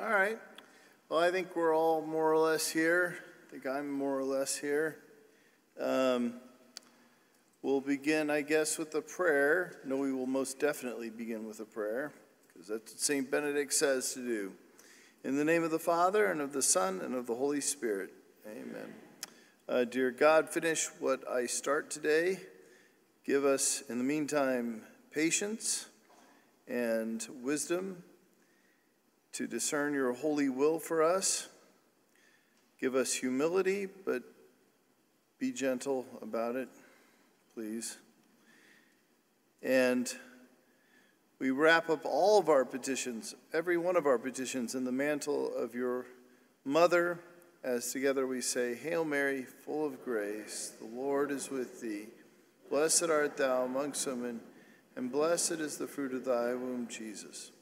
All right. Well, I think we're all more or less here. I think I'm more or less here. Um, we'll begin, I guess, with a prayer. No, we will most definitely begin with a prayer, because that's what St. Benedict says to do. In the name of the Father, and of the Son, and of the Holy Spirit. Amen. Uh, dear God, finish what I start today. Give us, in the meantime, patience and wisdom to discern your holy will for us. Give us humility, but be gentle about it, please. And we wrap up all of our petitions, every one of our petitions, in the mantle of your mother, as together we say, Hail Mary, full of grace, the Lord is with thee. Blessed art thou amongst women, and blessed is the fruit of thy womb, Jesus.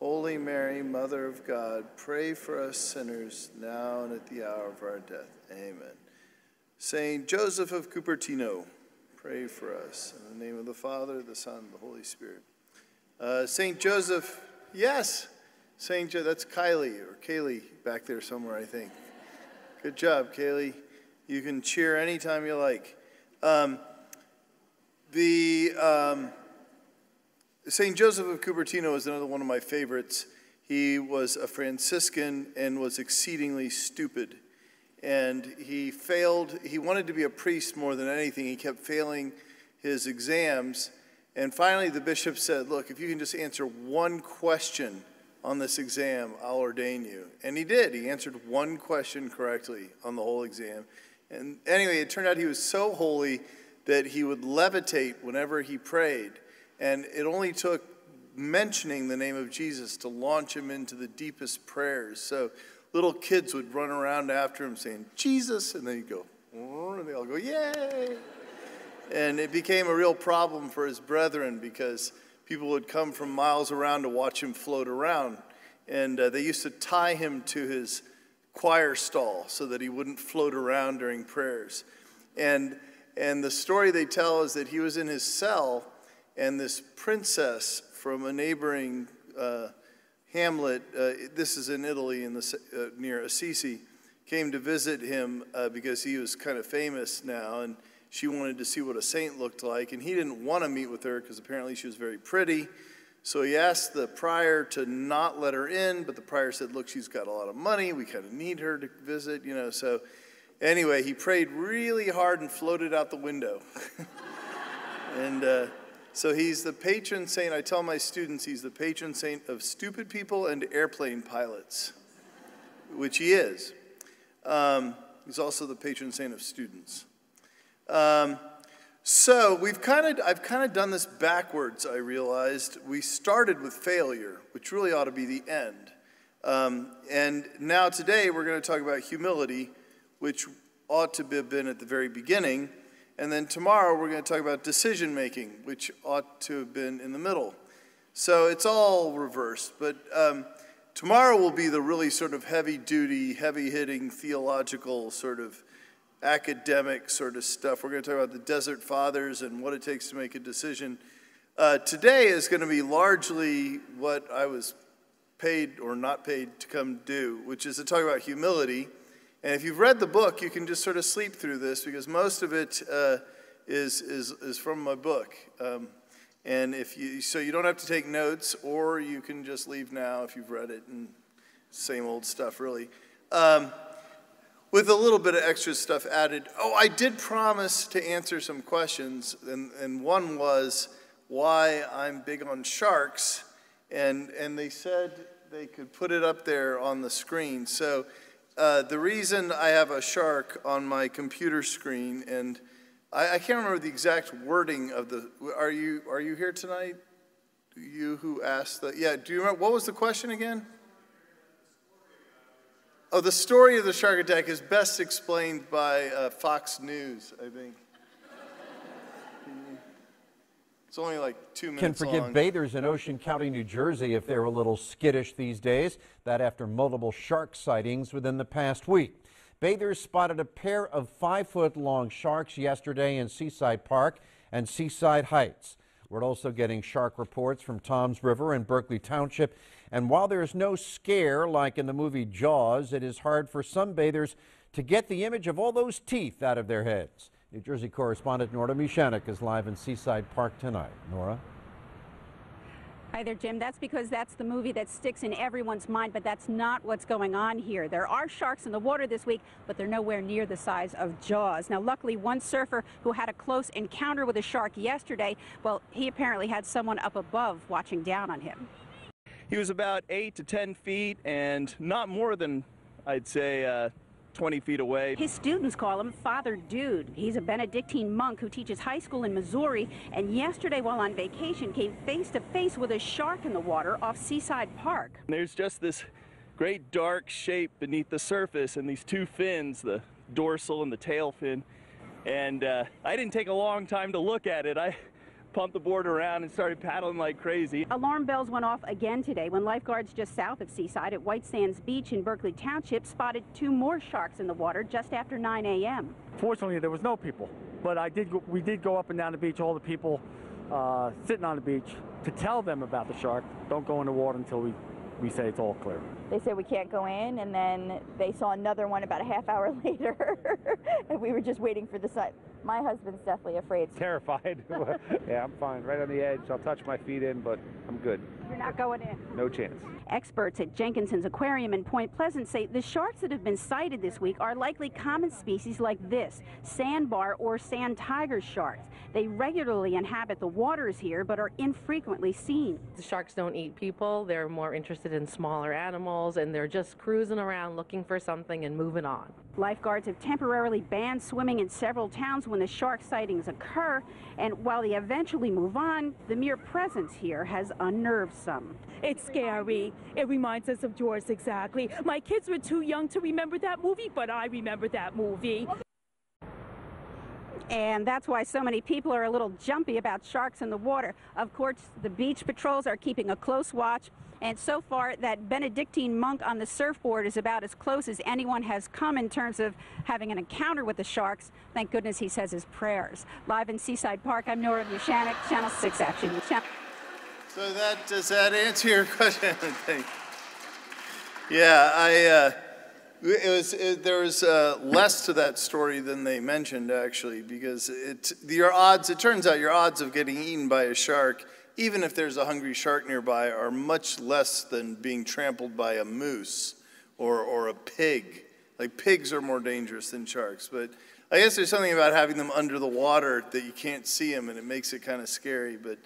Holy Mary, Mother of God, pray for us sinners now and at the hour of our death. Amen. Saint Joseph of Cupertino, pray for us. In the name of the Father, the Son, the Holy Spirit. Uh, Saint Joseph, yes, Saint Jo, that's Kylie or Kaylee back there somewhere, I think. Good job, Kaylee. You can cheer anytime you like. Um, the um, St. Joseph of Cupertino is another one of my favorites. He was a Franciscan and was exceedingly stupid. And he failed, he wanted to be a priest more than anything. He kept failing his exams. And finally, the bishop said, Look, if you can just answer one question on this exam, I'll ordain you. And he did. He answered one question correctly on the whole exam. And anyway, it turned out he was so holy that he would levitate whenever he prayed. And it only took mentioning the name of Jesus to launch him into the deepest prayers. So little kids would run around after him saying, Jesus, and then he'd go, and they all go, Yay! And it became a real problem for his brethren because people would come from miles around to watch him float around. And uh, they used to tie him to his choir stall so that he wouldn't float around during prayers. And, and the story they tell is that he was in his cell and this princess from a neighboring uh, hamlet, uh, this is in Italy in the, uh, near Assisi, came to visit him uh, because he was kind of famous now, and she wanted to see what a saint looked like, and he didn't want to meet with her because apparently she was very pretty. So he asked the prior to not let her in, but the prior said, Look, she's got a lot of money. We kind of need her to visit, you know. So anyway, he prayed really hard and floated out the window. and uh, so he's the patron saint. I tell my students he's the patron saint of stupid people and airplane pilots, which he is. Um, he's also the patron saint of students. Um, so we've kind of, I've kind of done this backwards. I realized we started with failure, which really ought to be the end. Um, and now today we're going to talk about humility, which ought to have been at the very beginning. And then tomorrow we're going to talk about decision making, which ought to have been in the middle. So it's all reversed. But um, tomorrow will be the really sort of heavy duty, heavy hitting, theological, sort of academic sort of stuff. We're going to talk about the Desert Fathers and what it takes to make a decision. Uh, today is going to be largely what I was paid or not paid to come do, which is to talk about humility and if you've read the book, you can just sort of sleep through this because most of it uh, is is, is from my book. Um, and if you, so you don't have to take notes, or you can just leave now if you've read it and same old stuff, really. Um, with a little bit of extra stuff added. Oh, I did promise to answer some questions, and, and one was why I'm big on sharks, and, and they said they could put it up there on the screen. So uh, the reason I have a shark on my computer screen, and I, I, can't remember the exact wording of the. Are you are you here tonight? You who asked that? Yeah. Do you remember what was the question again? Oh, the story of the shark attack is best explained by uh, Fox News, I think. It's only like two minutes Can forgive long. bathers in Ocean County, New Jersey if they're a little skittish these days. That after multiple shark sightings within the past week. Bathers spotted a pair of five foot long sharks yesterday in Seaside Park and Seaside Heights. We're also getting shark reports from Toms River and Berkeley Township. And while there's no scare like in the movie Jaws, it is hard for some bathers to get the image of all those teeth out of their heads. New Jersey correspondent Nora Muchanic is live in Seaside Park tonight. Nora? Hi there, Jim. That's because that's the movie that sticks in everyone's mind, but that's not what's going on here. There are sharks in the water this week, but they're nowhere near the size of Jaws. Now, luckily, one surfer who had a close encounter with a shark yesterday, well, he apparently had someone up above watching down on him. He was about 8 to 10 feet and not more than, I'd say, uh, 20 feet away. His students call him Father Dude. He's a Benedictine monk who teaches high school in Missouri, and yesterday while on vacation came face to face with a shark in the water off Seaside Park. There's just this great dark shape beneath the surface and these two fins, the dorsal and the tail fin. And uh, I didn't take a long time to look at it. I pumped the board around and started paddling like crazy. Alarm bells went off again today when lifeguards just south of Seaside at White Sands Beach in Berkeley Township spotted two more sharks in the water just after 9 a.m. Fortunately, there was no people, but I did. Go, we did go up and down the beach. All the people uh, sitting on the beach to tell them about the shark. Don't go in the water until we we say it's all clear. They said we can't go in, and then they saw another one about a half hour later, and we were just waiting for the sun. My husband's definitely afraid. Terrified. yeah, I'm fine. Right on the edge. I'll touch my feet in, but I'm good. You're not going in. No chance. Experts at Jenkinson's Aquarium in Point Pleasant say the sharks that have been sighted this week are likely common species like this, sandbar or sand tiger sharks. They regularly inhabit the waters here but are infrequently seen. The sharks don't eat people. They're more interested in smaller animals and they're just cruising around looking for something and moving on. Lifeguards have temporarily banned swimming in several towns when the shark sightings occur, and while they eventually move on, the mere presence here has unnerved some. It's scary. It reminds us of Jaws exactly. My kids were too young to remember that movie, but I remember that movie. And that's why so many people are a little jumpy about sharks in the water. Of course, the beach patrols are keeping a close watch. And so far, that Benedictine monk on the surfboard is about as close as anyone has come in terms of having an encounter with the sharks. Thank goodness he says his prayers. Live in Seaside Park, I'm Nora Muchanic, Channel 6 Action. So that does that answer your question? yeah, I. Uh, it was it, there was uh, less to that story than they mentioned actually, because it your odds. It turns out your odds of getting eaten by a shark, even if there's a hungry shark nearby, are much less than being trampled by a moose or or a pig. Like pigs are more dangerous than sharks, but I guess there's something about having them under the water that you can't see them, and it makes it kind of scary. But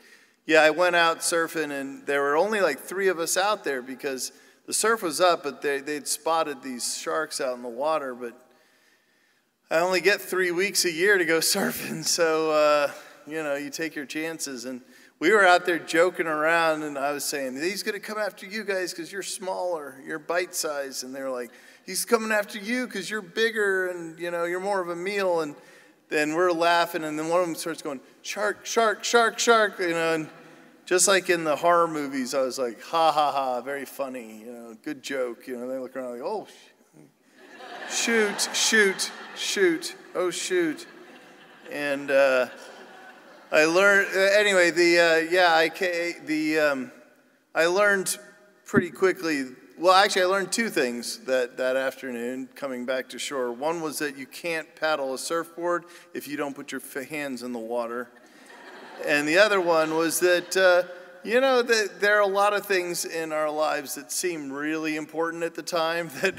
yeah, I went out surfing, and there were only like three of us out there because the surf was up, but they, they'd spotted these sharks out in the water. But I only get three weeks a year to go surfing, so uh, you know you take your chances. And we were out there joking around, and I was saying he's going to come after you guys because you're smaller, you're bite size, and they're like, he's coming after you because you're bigger and you know you're more of a meal. And then we're laughing, and then one of them starts going, shark, shark, shark, shark, you know. And, just like in the horror movies, I was like, ha ha ha, very funny, you know, good joke. You know, they look around like, oh, shoot, shoot, shoot, oh, shoot. And uh, I learned, uh, anyway, the, uh, yeah, I, the, um, I learned pretty quickly. Well, actually, I learned two things that, that afternoon coming back to shore. One was that you can't paddle a surfboard if you don't put your hands in the water. And the other one was that, uh, you know, that there are a lot of things in our lives that seem really important at the time that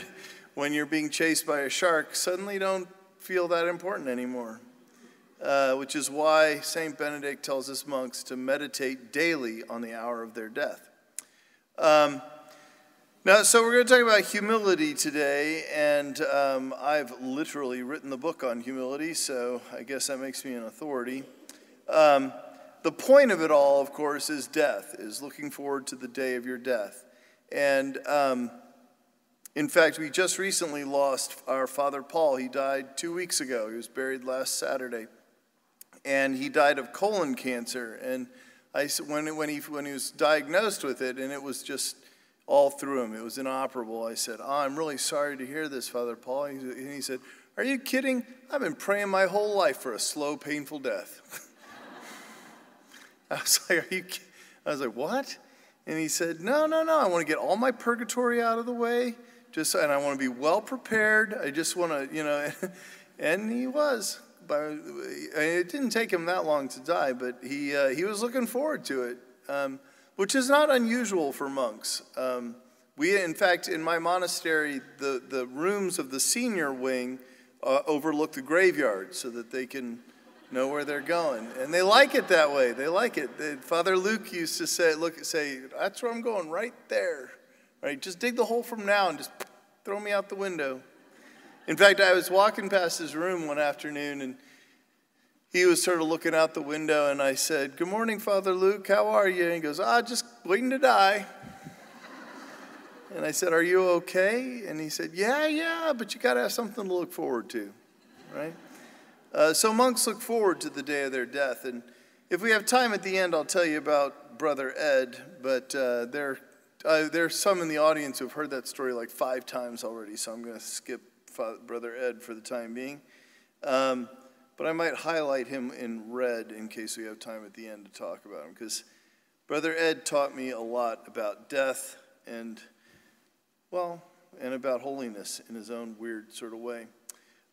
when you're being chased by a shark suddenly don't feel that important anymore. Uh, which is why St. Benedict tells us monks to meditate daily on the hour of their death. Um, now, so we're going to talk about humility today, and um, I've literally written the book on humility, so I guess that makes me an authority. Um, the point of it all, of course, is death, is looking forward to the day of your death. And um, in fact, we just recently lost our father Paul. He died two weeks ago. He was buried last Saturday. And he died of colon cancer. And I, when, when, he, when he was diagnosed with it, and it was just all through him, it was inoperable, I said, oh, I'm really sorry to hear this, Father Paul. And he said, Are you kidding? I've been praying my whole life for a slow, painful death. I was like, Are you? I was like, What? And he said, No, no, no. I want to get all my purgatory out of the way. Just, and I want to be well prepared. I just want to, you know. and he was. But it didn't take him that long to die, but he, uh, he was looking forward to it, um, which is not unusual for monks. Um, we, in fact, in my monastery, the, the rooms of the senior wing uh, overlook the graveyard so that they can know where they're going. And they like it that way. They like it. Father Luke used to say, look, say, that's where I'm going, right there. Right? Just dig the hole from now and just throw me out the window. In fact, I was walking past his room one afternoon and he was sort of looking out the window and I said, Good morning, Father Luke. How are you? And he goes, Ah, just waiting to die. And I said, Are you okay? And he said, Yeah, yeah, but you got to have something to look forward to, right? Uh, so monks look forward to the day of their death. And if we have time at the end, I'll tell you about Brother Ed, but uh, there, uh, there's some in the audience who have heard that story like five times already, so I'm going to skip Father, Brother Ed for the time being. Um, but I might highlight him in red in case we have time at the end to talk about him, because Brother Ed taught me a lot about death and well, and about holiness in his own weird sort of way.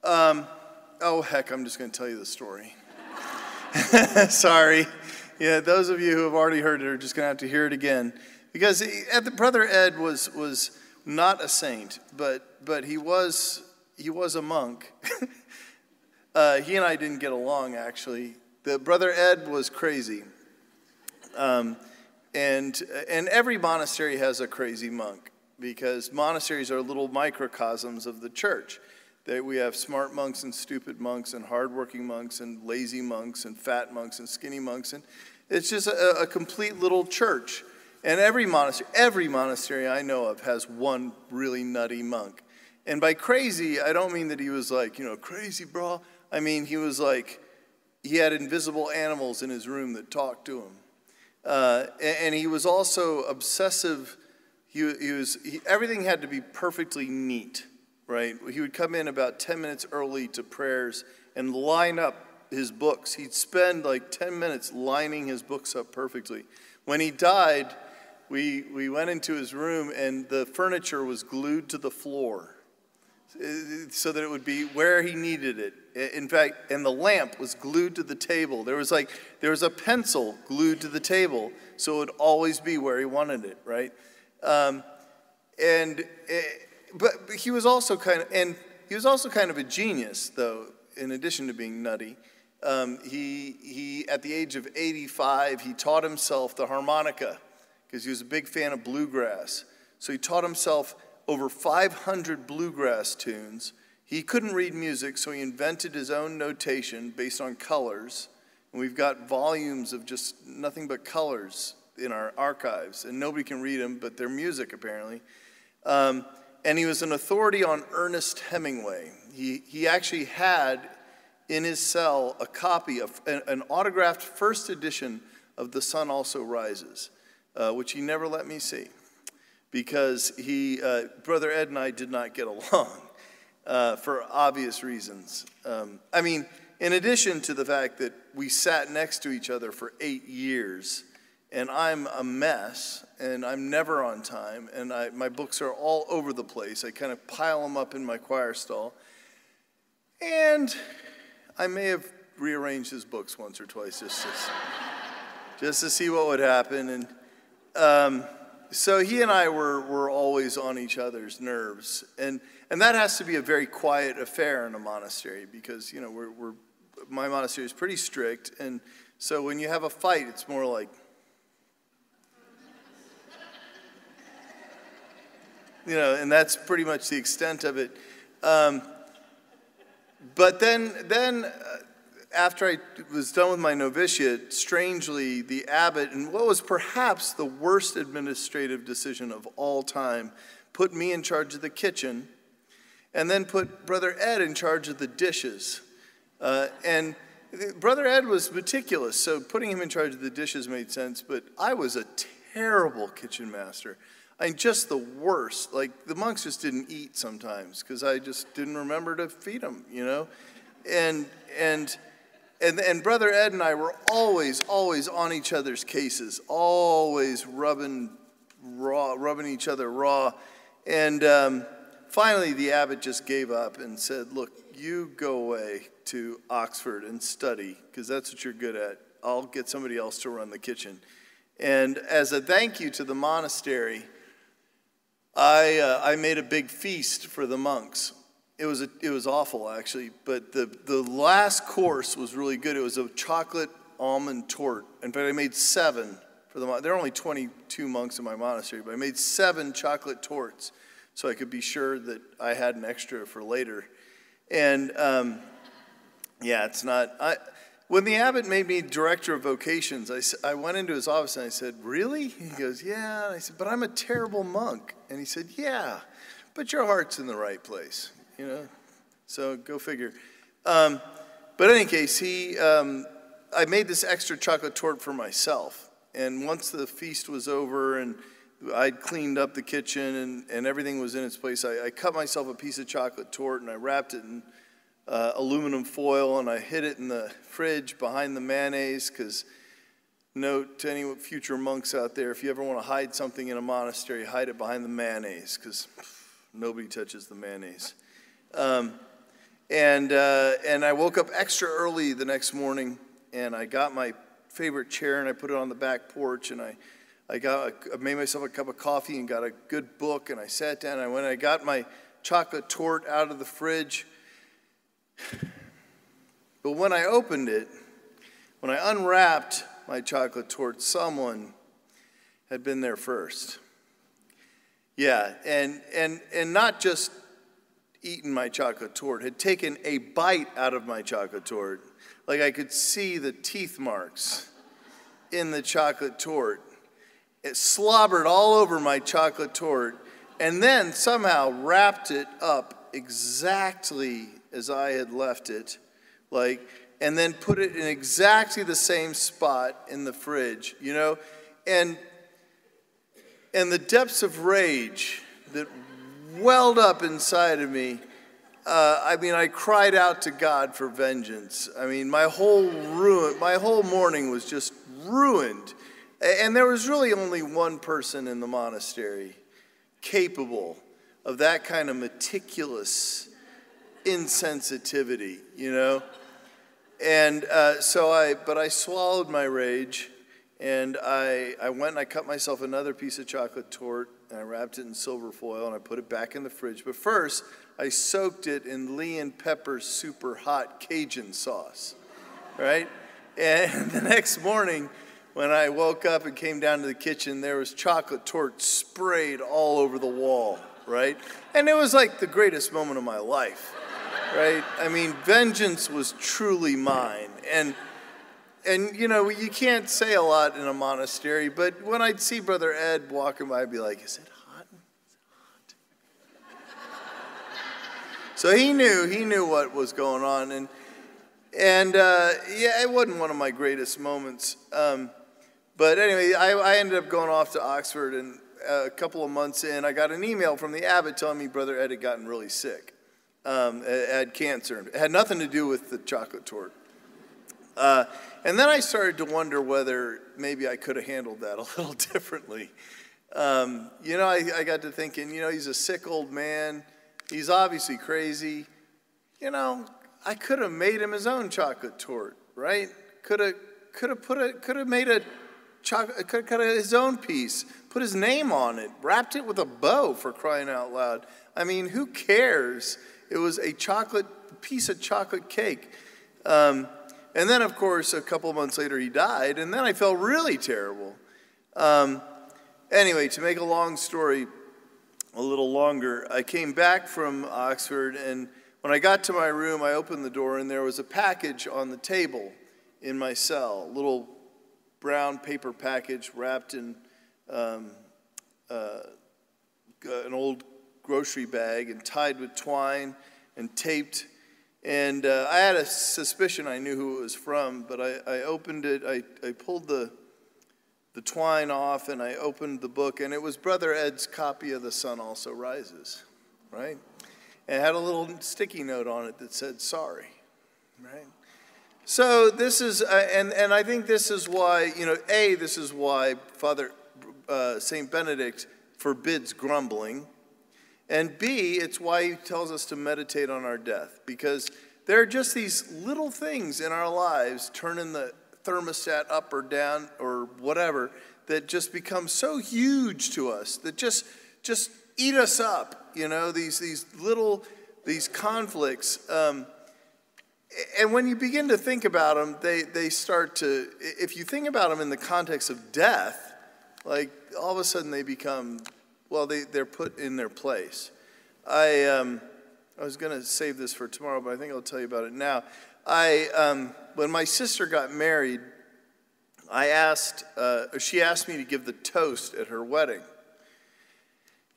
Um, oh, heck, I'm just going to tell you the story. Sorry. Yeah, those of you who have already heard it are just going to have to hear it again. Because he, the, Brother Ed was, was not a saint, but, but he, was, he was a monk. uh, he and I didn't get along, actually. The Brother Ed was crazy. Um, and, and every monastery has a crazy monk because monasteries are little microcosms of the church. That we have smart monks and stupid monks and hardworking monks and lazy monks and fat monks and skinny monks and it's just a, a complete little church. And every monastery, every monastery I know of has one really nutty monk. And by crazy, I don't mean that he was like, you know, crazy, bro. I mean, he was like, he had invisible animals in his room that talked to him. Uh, and he was also obsessive he, he was, he, everything had to be perfectly neat, right? He would come in about 10 minutes early to prayers and line up his books. He'd spend like 10 minutes lining his books up perfectly. When he died, we, we went into his room and the furniture was glued to the floor so that it would be where he needed it. In fact, and the lamp was glued to the table. There was like, there was a pencil glued to the table so it would always be where he wanted it, right? Um, and eh, but, he was also kind of and he was also kind of a genius, though. In addition to being nutty, um, he he at the age of 85 he taught himself the harmonica because he was a big fan of bluegrass. So he taught himself over 500 bluegrass tunes. He couldn't read music, so he invented his own notation based on colors. And we've got volumes of just nothing but colors in our archives, and nobody can read them, but they're music apparently. Um, and he was an authority on Ernest Hemingway. He, he actually had in his cell a copy of an autographed first edition of The Sun Also Rises, uh, which he never let me see because he, uh, Brother Ed and I did not get along uh, for obvious reasons. Um, I mean, in addition to the fact that we sat next to each other for eight years and I'm a mess, and I'm never on time, and I, my books are all over the place. I kind of pile them up in my choir stall. And I may have rearranged his books once or twice just to, just to see what would happen. And um, so he and I were, were always on each other's nerves. And, and that has to be a very quiet affair in a monastery because, you know, we're, we're, my monastery is pretty strict. And so when you have a fight, it's more like, you know, and that's pretty much the extent of it. Um, but then, then uh, after I was done with my novitiate, strangely, the abbot, and what was perhaps the worst administrative decision of all time, put me in charge of the kitchen and then put Brother Ed in charge of the dishes. Uh, and Brother Ed was meticulous, so putting him in charge of the dishes made sense, but I was a terrible kitchen master. I mean, just the worst. Like the monks just didn't eat sometimes because I just didn't remember to feed them, you know, and and and, and Brother Ed and I were always, always on each other's cases, always rubbing raw, rubbing each other raw. And um, finally, the abbot just gave up and said, Look, you go away to Oxford and study, because that's what you're good at. I'll get somebody else to run the kitchen. And as a thank you to the monastery, I, uh, I made a big feast for the monks. It was, a, it was awful, actually, but the, the last course was really good. It was a chocolate almond torte. In fact, I made seven for the There are only 22 monks in my monastery, but I made seven chocolate tortes so I could be sure that I had an extra for later. And um, yeah, it's not. I, when the abbot made me director of vocations, I, I went into his office and I said, Really? He goes, Yeah. And I said, But I'm a terrible monk. And he said, Yeah, but your heart's in the right place, you know? So go figure. Um, but in any case, he, um, I made this extra chocolate torte for myself. And once the feast was over and I'd cleaned up the kitchen and, and everything was in its place, I, I cut myself a piece of chocolate torte and I wrapped it in uh, aluminum foil and I hid it in the fridge behind the mayonnaise because note to any future monks out there if you ever want to hide something in a monastery hide it behind the mayonnaise because nobody touches the mayonnaise um, and, uh, and i woke up extra early the next morning and i got my favorite chair and i put it on the back porch and i, I, got, I made myself a cup of coffee and got a good book and i sat down and when i got my chocolate torte out of the fridge but when I opened it, when I unwrapped my chocolate torte, someone had been there first. Yeah, and, and, and not just eaten my chocolate torte, had taken a bite out of my chocolate torte. Like I could see the teeth marks in the chocolate torte. It slobbered all over my chocolate torte and then somehow wrapped it up exactly as I had left it, like, and then put it in exactly the same spot in the fridge, you know? And and the depths of rage that welled up inside of me, uh, I mean, I cried out to God for vengeance. I mean, my whole ruin, my whole morning was just ruined. And there was really only one person in the monastery capable of that kind of meticulous insensitivity, you know? And uh, so I, but I swallowed my rage and I, I went and I cut myself another piece of chocolate torte and I wrapped it in silver foil and I put it back in the fridge. But first, I soaked it in Lee and Pepper's super hot Cajun sauce, right? And the next morning, when I woke up and came down to the kitchen, there was chocolate torte sprayed all over the wall, right? And it was like the greatest moment of my life right? I mean, vengeance was truly mine. And, and you know, you can't say a lot in a monastery, but when I'd see Brother Ed walking by, I'd be like, is it hot? Is it hot? so he knew, he knew what was going on. And, and uh, yeah, it wasn't one of my greatest moments. Um, but anyway, I, I ended up going off to Oxford, and a couple of months in, I got an email from the abbot telling me Brother Ed had gotten really sick um, had cancer. It had nothing to do with the chocolate torte. Uh, and then I started to wonder whether maybe I could have handled that a little differently. Um, you know, I, I got to thinking, you know, he's a sick old man. He's obviously crazy. You know, I could have made him his own chocolate torte, right? Could have, could have put a, could have made a chocolate, could have cut his own piece, put his name on it, wrapped it with a bow for crying out loud. I mean, who cares it was a chocolate piece of chocolate cake. Um, and then, of course, a couple months later, he died, and then I felt really terrible. Um, anyway, to make a long story a little longer, I came back from Oxford, and when I got to my room, I opened the door, and there was a package on the table in my cell, a little brown paper package wrapped in um, uh, an old grocery bag and tied with twine and taped. And uh, I had a suspicion I knew who it was from, but I, I opened it, I, I pulled the, the twine off, and I opened the book, and it was Brother Ed's copy of The Sun Also Rises, right? And it had a little sticky note on it that said, sorry, right? So this is, uh, and, and I think this is why, you know, A, this is why Father uh, St. Benedict forbids grumbling. And B, it's why he tells us to meditate on our death. Because there are just these little things in our lives, turning the thermostat up or down or whatever, that just become so huge to us, that just, just eat us up, you know, these, these little, these conflicts. Um, and when you begin to think about them, they, they start to, if you think about them in the context of death, like all of a sudden they become, well, they, they're put in their place. I, um, I was going to save this for tomorrow, but I think I'll tell you about it now. I, um, when my sister got married, I asked, uh, she asked me to give the toast at her wedding.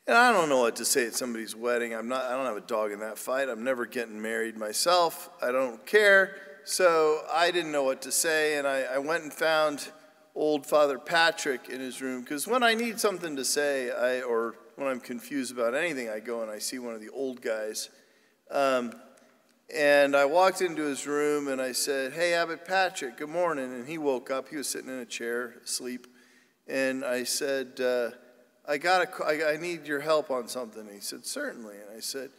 And I don't know what to say at somebody's wedding. I'm not, I don't have a dog in that fight. I'm never getting married myself. I don't care. So I didn't know what to say, and I, I went and found old Father Patrick in his room because when I need something to say, I, or when I'm confused about anything, I go and I see one of the old guys. Um, and I walked into his room and I said, Hey, Abbot Patrick, good morning. And he woke up. He was sitting in a chair, asleep. And I said, uh, I, got I, I need your help on something. he said, Certainly. And I said,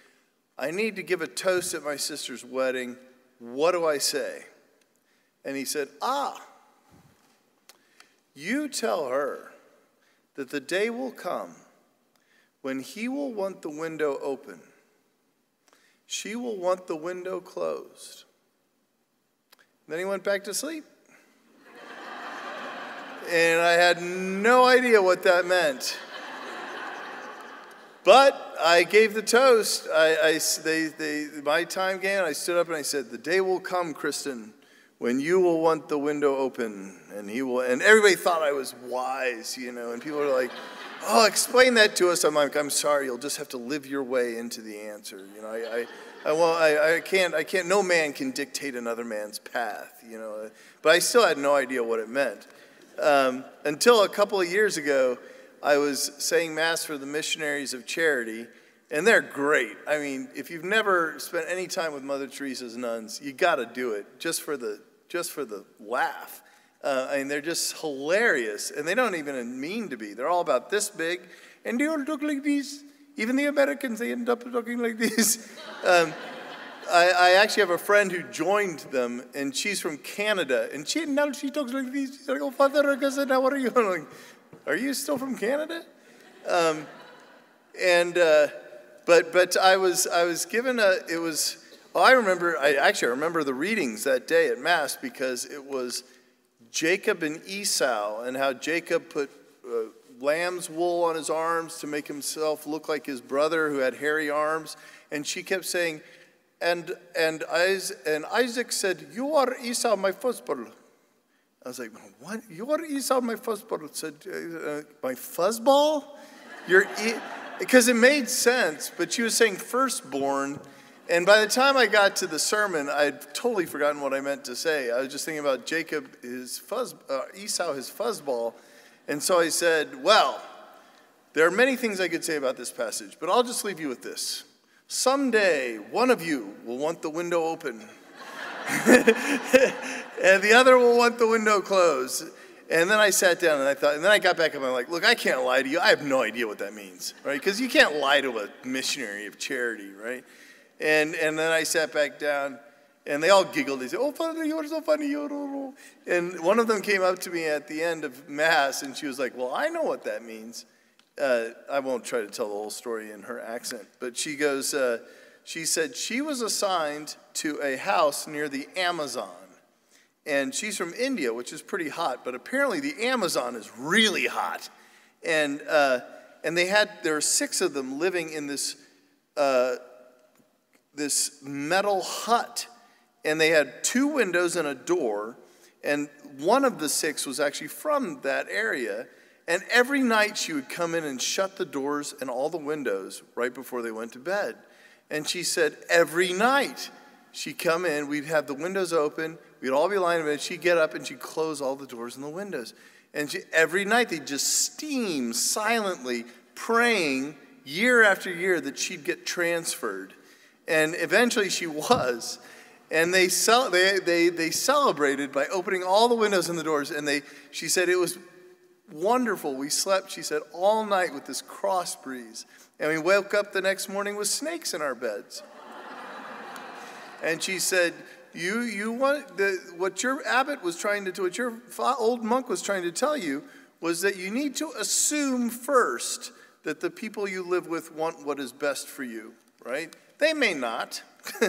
I need to give a toast at my sister's wedding. What do I say? And he said, Ah, you tell her that the day will come when he will want the window open, she will want the window closed. Then he went back to sleep. and I had no idea what that meant. But I gave the toast. I, I, they, they, my time came, I stood up and I said, The day will come, Kristen, when you will want the window open. And he will, and everybody thought I was wise, you know, and people were like, Oh, explain that to us. I'm like, I'm sorry, you'll just have to live your way into the answer. You know, I, I, I, well, I, I can't, I can't, no man can dictate another man's path, you know. But I still had no idea what it meant. Um, until a couple of years ago, I was saying Mass for the Missionaries of Charity, and they're great. I mean, if you've never spent any time with Mother Teresa's nuns, you got to do it just for the just for the laugh. Uh, I mean, they're just hilarious, and they don't even mean to be. They're all about this big, and they all talk like this. Even the Americans, they end up talking like this. Um, I, I, actually have a friend who joined them, and she's from Canada, and she now she talks like this. She's like, "Oh, Father, how are you?" I'm like, are you still from Canada? Um, and uh, but but I was I was given a it was well, I remember I actually I remember the readings that day at mass because it was Jacob and Esau and how Jacob put uh, lamb's wool on his arms to make himself look like his brother who had hairy arms and she kept saying and and Isaac, said you are Esau my firstborn I was like, what? You're Esau, my firstborn. Said, uh, my fuzzball? You're, because it made sense, but she was saying firstborn. And by the time I got to the sermon, I'd totally forgotten what I meant to say. I was just thinking about Jacob, his fuzz, uh, Esau, his fuzzball. And so I said, well, there are many things I could say about this passage, but I'll just leave you with this. Someday, one of you will want the window open. and the other will want the window closed. And then I sat down and I thought, and then I got back up and I'm like, look, I can't lie to you. I have no idea what that means, right? Because you can't lie to a missionary of charity, right? And, and then I sat back down and they all giggled. They said, oh, Father, you're so funny. And one of them came up to me at the end of Mass and she was like, well, I know what that means. Uh, I won't try to tell the whole story in her accent, but she goes, uh, she said she was assigned to a house near the Amazon. And she's from India, which is pretty hot, but apparently the Amazon is really hot. And, uh, and they had, there were six of them living in this, uh, this metal hut. And they had two windows and a door. And one of the six was actually from that area. And every night she would come in and shut the doors and all the windows right before they went to bed. And she said, every night she'd come in, we'd have the windows open, we'd all be lying in bed, she'd get up and she'd close all the doors and the windows. And she, every night they'd just steam silently, praying year after year that she'd get transferred. And eventually she was. And they, cel- they, they, they celebrated by opening all the windows and the doors. And they, she said it was wonderful. We slept, she said, all night with this cross breeze. And we woke up the next morning with snakes in our beds. and she said, you, you want the, what your abbot was trying to do, what your old monk was trying to tell you was that you need to assume first that the people you live with want what is best for you, right? They may not.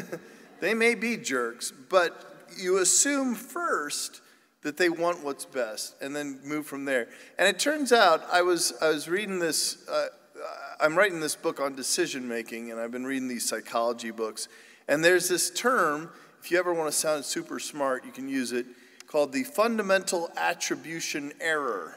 they may be jerks, but you assume first that they want what's best and then move from there. And it turns out I was, I was reading this, uh, I'm writing this book on decision making, and I've been reading these psychology books. And there's this term, if you ever want to sound super smart, you can use it, called the fundamental attribution error.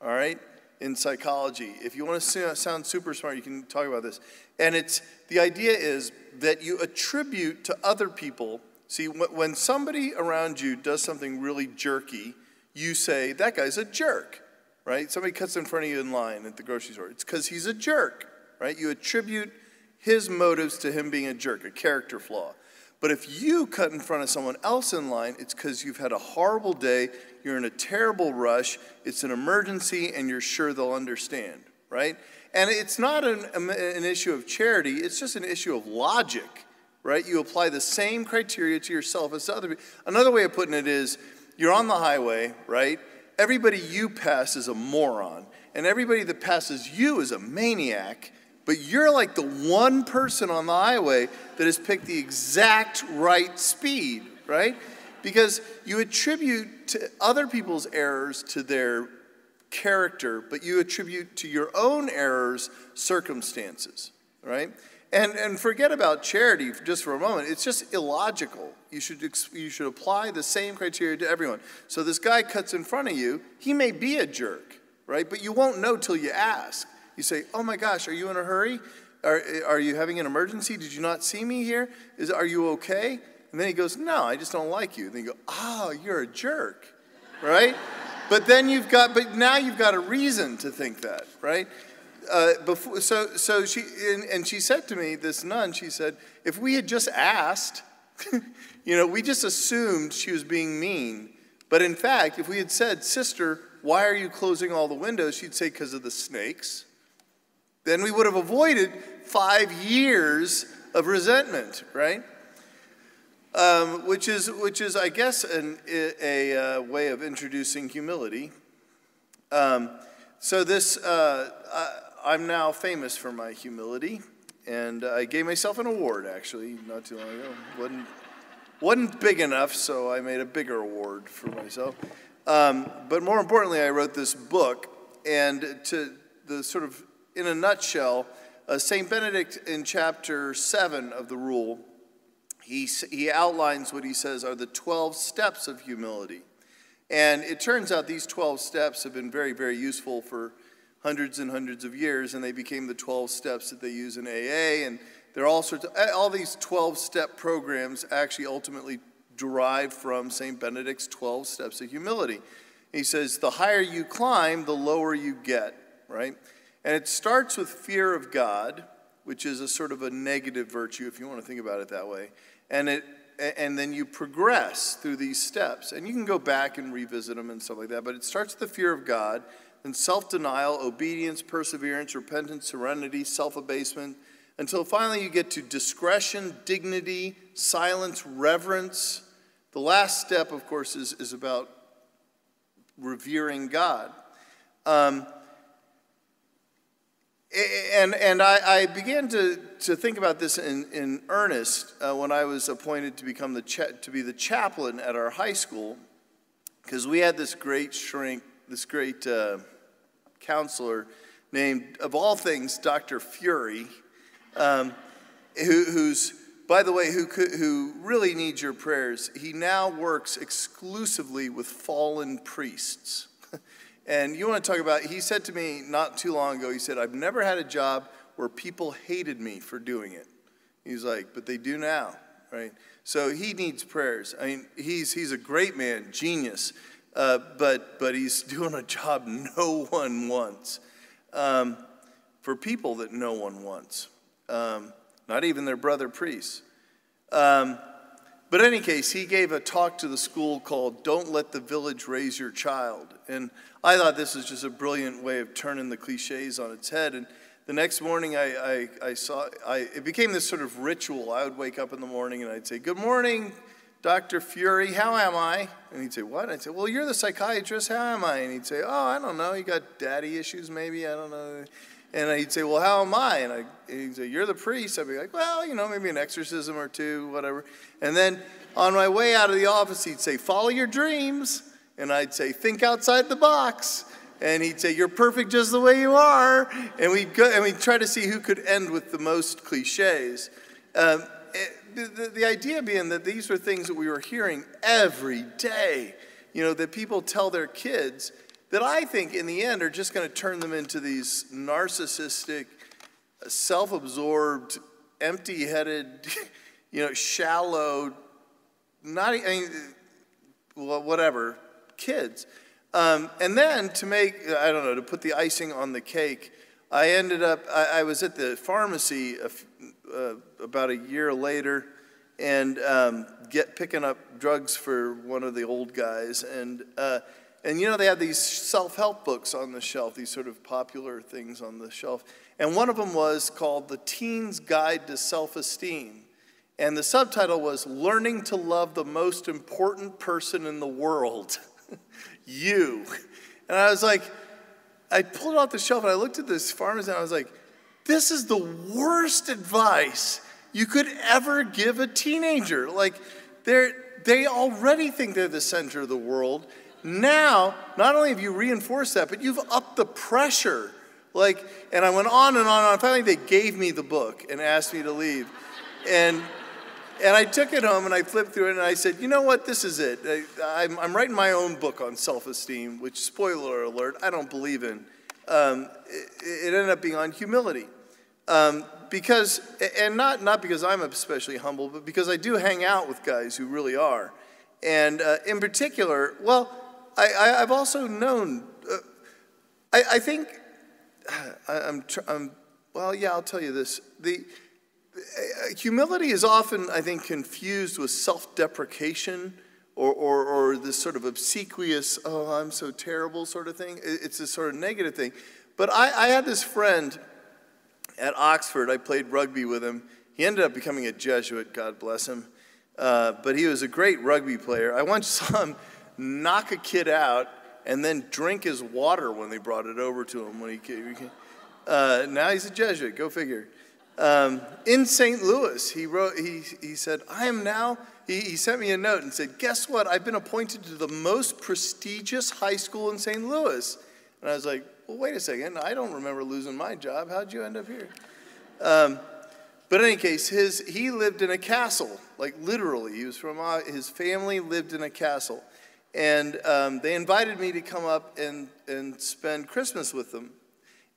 All right? In psychology. If you want to sound super smart, you can talk about this. And it's the idea is that you attribute to other people See, when somebody around you does something really jerky, you say, that guy's a jerk, right? Somebody cuts in front of you in line at the grocery store. It's because he's a jerk, right? You attribute his motives to him being a jerk, a character flaw. But if you cut in front of someone else in line, it's because you've had a horrible day, you're in a terrible rush, it's an emergency, and you're sure they'll understand, right? And it's not an, um, an issue of charity, it's just an issue of logic right? You apply the same criteria to yourself as to other people. Another way of putting it is you're on the highway, right? Everybody you pass is a moron, and everybody that passes you is a maniac, but you're like the one person on the highway that has picked the exact right speed, right? Because you attribute to other people's errors to their character, but you attribute to your own errors circumstances, right? And, and forget about charity just for a moment. It's just illogical. You should, you should apply the same criteria to everyone. So this guy cuts in front of you. He may be a jerk, right? But you won't know till you ask. You say, oh my gosh, are you in a hurry? Are, are you having an emergency? Did you not see me here? Is, are you okay? And then he goes, no, I just don't like you. And then you go, oh, you're a jerk, right? But then you've got, but now you've got a reason to think that, right? uh, before, so, so she, and, and she said to me, this nun, she said, if we had just asked, you know, we just assumed she was being mean. But in fact, if we had said, Sister, why are you closing all the windows? She'd say, Because of the snakes. Then we would have avoided five years of resentment, right? Um, which, is, which is, I guess, an, a, a, uh, way of introducing humility. Um, so, this, uh, uh, I'm now famous for my humility, and I gave myself an award actually not too long ago. wasn't wasn't big enough, so I made a bigger award for myself. Um, but more importantly, I wrote this book, and to the sort of in a nutshell, uh, Saint Benedict in chapter seven of the Rule, he he outlines what he says are the twelve steps of humility. And it turns out these 12 steps have been very, very useful for hundreds and hundreds of years, and they became the 12 steps that they use in AA. And there are all sorts of, all these 12 step programs actually ultimately derive from St. Benedict's 12 steps of humility. He says, the higher you climb, the lower you get, right? And it starts with fear of God, which is a sort of a negative virtue, if you want to think about it that way. And it and then you progress through these steps. And you can go back and revisit them and stuff like that. But it starts with the fear of God, and self denial, obedience, perseverance, repentance, serenity, self abasement, until finally you get to discretion, dignity, silence, reverence. The last step, of course, is, is about revering God. Um, and and I, I, began to, to think about this in, in earnest uh, when I was appointed to become the to be the chaplain at our high school, because we had this great shrink, this great uh, counselor named, of all things, Dr. Fury, um, who, who's, by the way, who, who really needs your prayers. He now works exclusively with fallen priests. and you want to talk about, he said to me not too long ago, he said, I've never had a job where people hated me for doing it. He's like, but they do now, right? So he needs prayers. I mean, he's, he's a great man, genius. Uh, but, but he's doing a job no one wants um, for people that no one wants, um, not even their brother priests. Um, but in any case, he gave a talk to the school called Don't Let the Village Raise Your Child. And I thought this was just a brilliant way of turning the cliches on its head. And the next morning, I, I, I saw, I, it became this sort of ritual. I would wake up in the morning and I'd say, Good morning, Dr. Fury, how am I? And he'd say, What? I'd say, Well, you're the psychiatrist, how am I? And he'd say, Oh, I don't know, you got daddy issues maybe, I don't know. And he'd say, Well, how am I? And, I, and he'd say, You're the priest. I'd be like, Well, you know, maybe an exorcism or two, whatever. And then on my way out of the office, he'd say, Follow your dreams. And I'd say, Think outside the box. And he'd say, You're perfect just the way you are. And we'd, go, and we'd try to see who could end with the most cliches. Um, the, the idea being that these were things that we were hearing every day, you know, that people tell their kids that I think in the end are just going to turn them into these narcissistic, self absorbed, empty headed, you know, shallow, not, I mean, whatever, kids. Um, and then to make, I don't know, to put the icing on the cake, I ended up, I, I was at the pharmacy uh, about a year later and um, get picking up drugs for one of the old guys. And uh, and you know, they had these self help books on the shelf, these sort of popular things on the shelf. And one of them was called The Teen's Guide to Self Esteem. And the subtitle was Learning to Love the Most Important Person in the World You. And I was like, I pulled it off the shelf and I looked at this farmer's and I was like, this is the worst advice you could ever give a teenager. Like, they're, they already think they're the center of the world. Now, not only have you reinforced that, but you've upped the pressure. Like, and I went on and on and on. Finally, they gave me the book and asked me to leave. And, and I took it home and I flipped through it and I said, you know what, this is it. I, am I'm writing my own book on self esteem, which, spoiler alert, I don't believe in. Um, it, it, ended up being on humility. Um, because, and not, not because I'm especially humble, but because I do hang out with guys who really are. And uh, in particular, well, I, have also known, uh, I, I, think, I, am I'm, well, yeah, I'll tell you this. The, humility is often, I think, confused with self deprecation or, or, or, this sort of obsequious, oh, I'm so terrible sort of thing. It's a sort of negative thing. But I, I had this friend at Oxford, I played rugby with him. He ended up becoming a Jesuit, God bless him. Uh, but he was a great rugby player. I once saw him knock a kid out, and then drink his water when they brought it over to him when he. Uh, now he's a Jesuit, go figure. Um, in St. Louis, he wrote, he, he said, I am now, he, he sent me a note and said, Guess what? I've been appointed to the most prestigious high school in St. Louis. And I was like, Well, wait a second. I don't remember losing my job. How'd you end up here? Um, but in any case, his, he lived in a castle, like literally. He was from, uh, his family lived in a castle. And um, they invited me to come up and, and spend Christmas with them.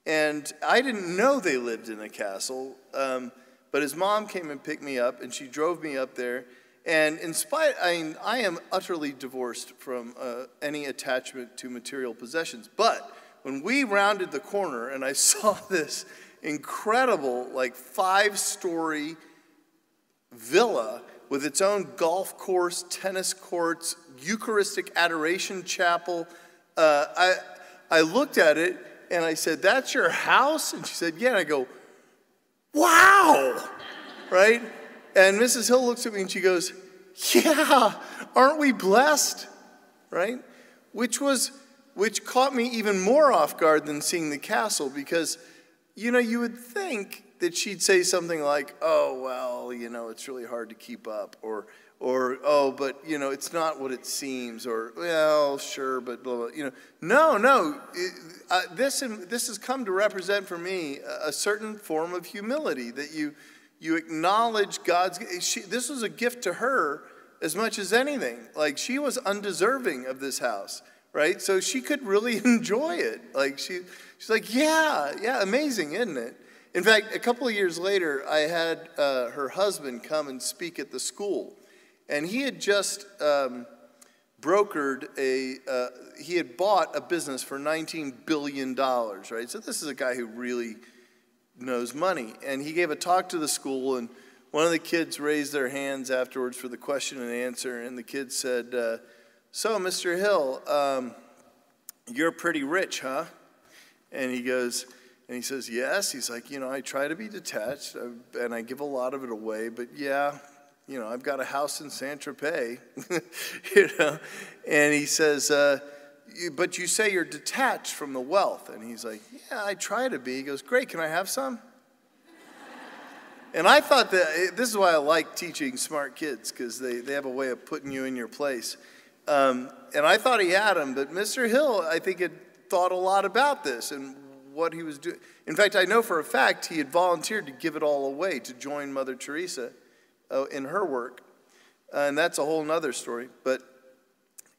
And I didn't know they lived in a castle, um, but his mom came and picked me up, and she drove me up there. And in spite, I mean, I am utterly divorced from uh, any attachment to material possessions. But when we rounded the corner and I saw this incredible, like five story villa with its own golf course, tennis courts, Eucharistic Adoration Chapel. Uh, I, I looked at it and I said, That's your house? And she said, Yeah. And I go, Wow, right? And Mrs. Hill looks at me and she goes, Yeah, aren't we blessed? Right? Which was, which caught me even more off guard than seeing the castle because, you know, you would think that she'd say something like, Oh, well, you know, it's really hard to keep up, or, or oh but you know it's not what it seems or well sure but blah, blah. you know. No no it, uh, this this has come to represent for me a, a, certain form of humility that you you acknowledge god's she, this was a gift to her as much as anything. Like she was undeserving of this house right? So she could really enjoy it. Like she she's like yeah yeah amazing isn't it? In fact a couple of years later i had uh, her husband come and speak at the school and he had just um, brokered a, uh, he had bought a business for $19 billion, right? So this is a guy who really knows money. And he gave a talk to the school, and one of the kids raised their hands afterwards for the question and answer, and the kid said, uh, So, Mr. Hill, um, you're pretty rich, huh? And he goes, and he says, Yes. He's like, You know, I try to be detached uh, and I give a lot of it away, but yeah, you know, I've got a house in Saint Tropez, you know. And he says, uh, But you say you're detached from the wealth. And he's like, Yeah, I try to be. He goes, Great, can I have some? And I thought that eh, this is why I like teaching smart kids because they, they have a way of putting you in your place. Um, and I thought he had them, but Mr. Hill, I think, had thought a lot about this and what he was doing. In fact, I know for a fact he had volunteered to give it all away to join Mother Teresa uh, in her work. Uh, and that's a whole other story. But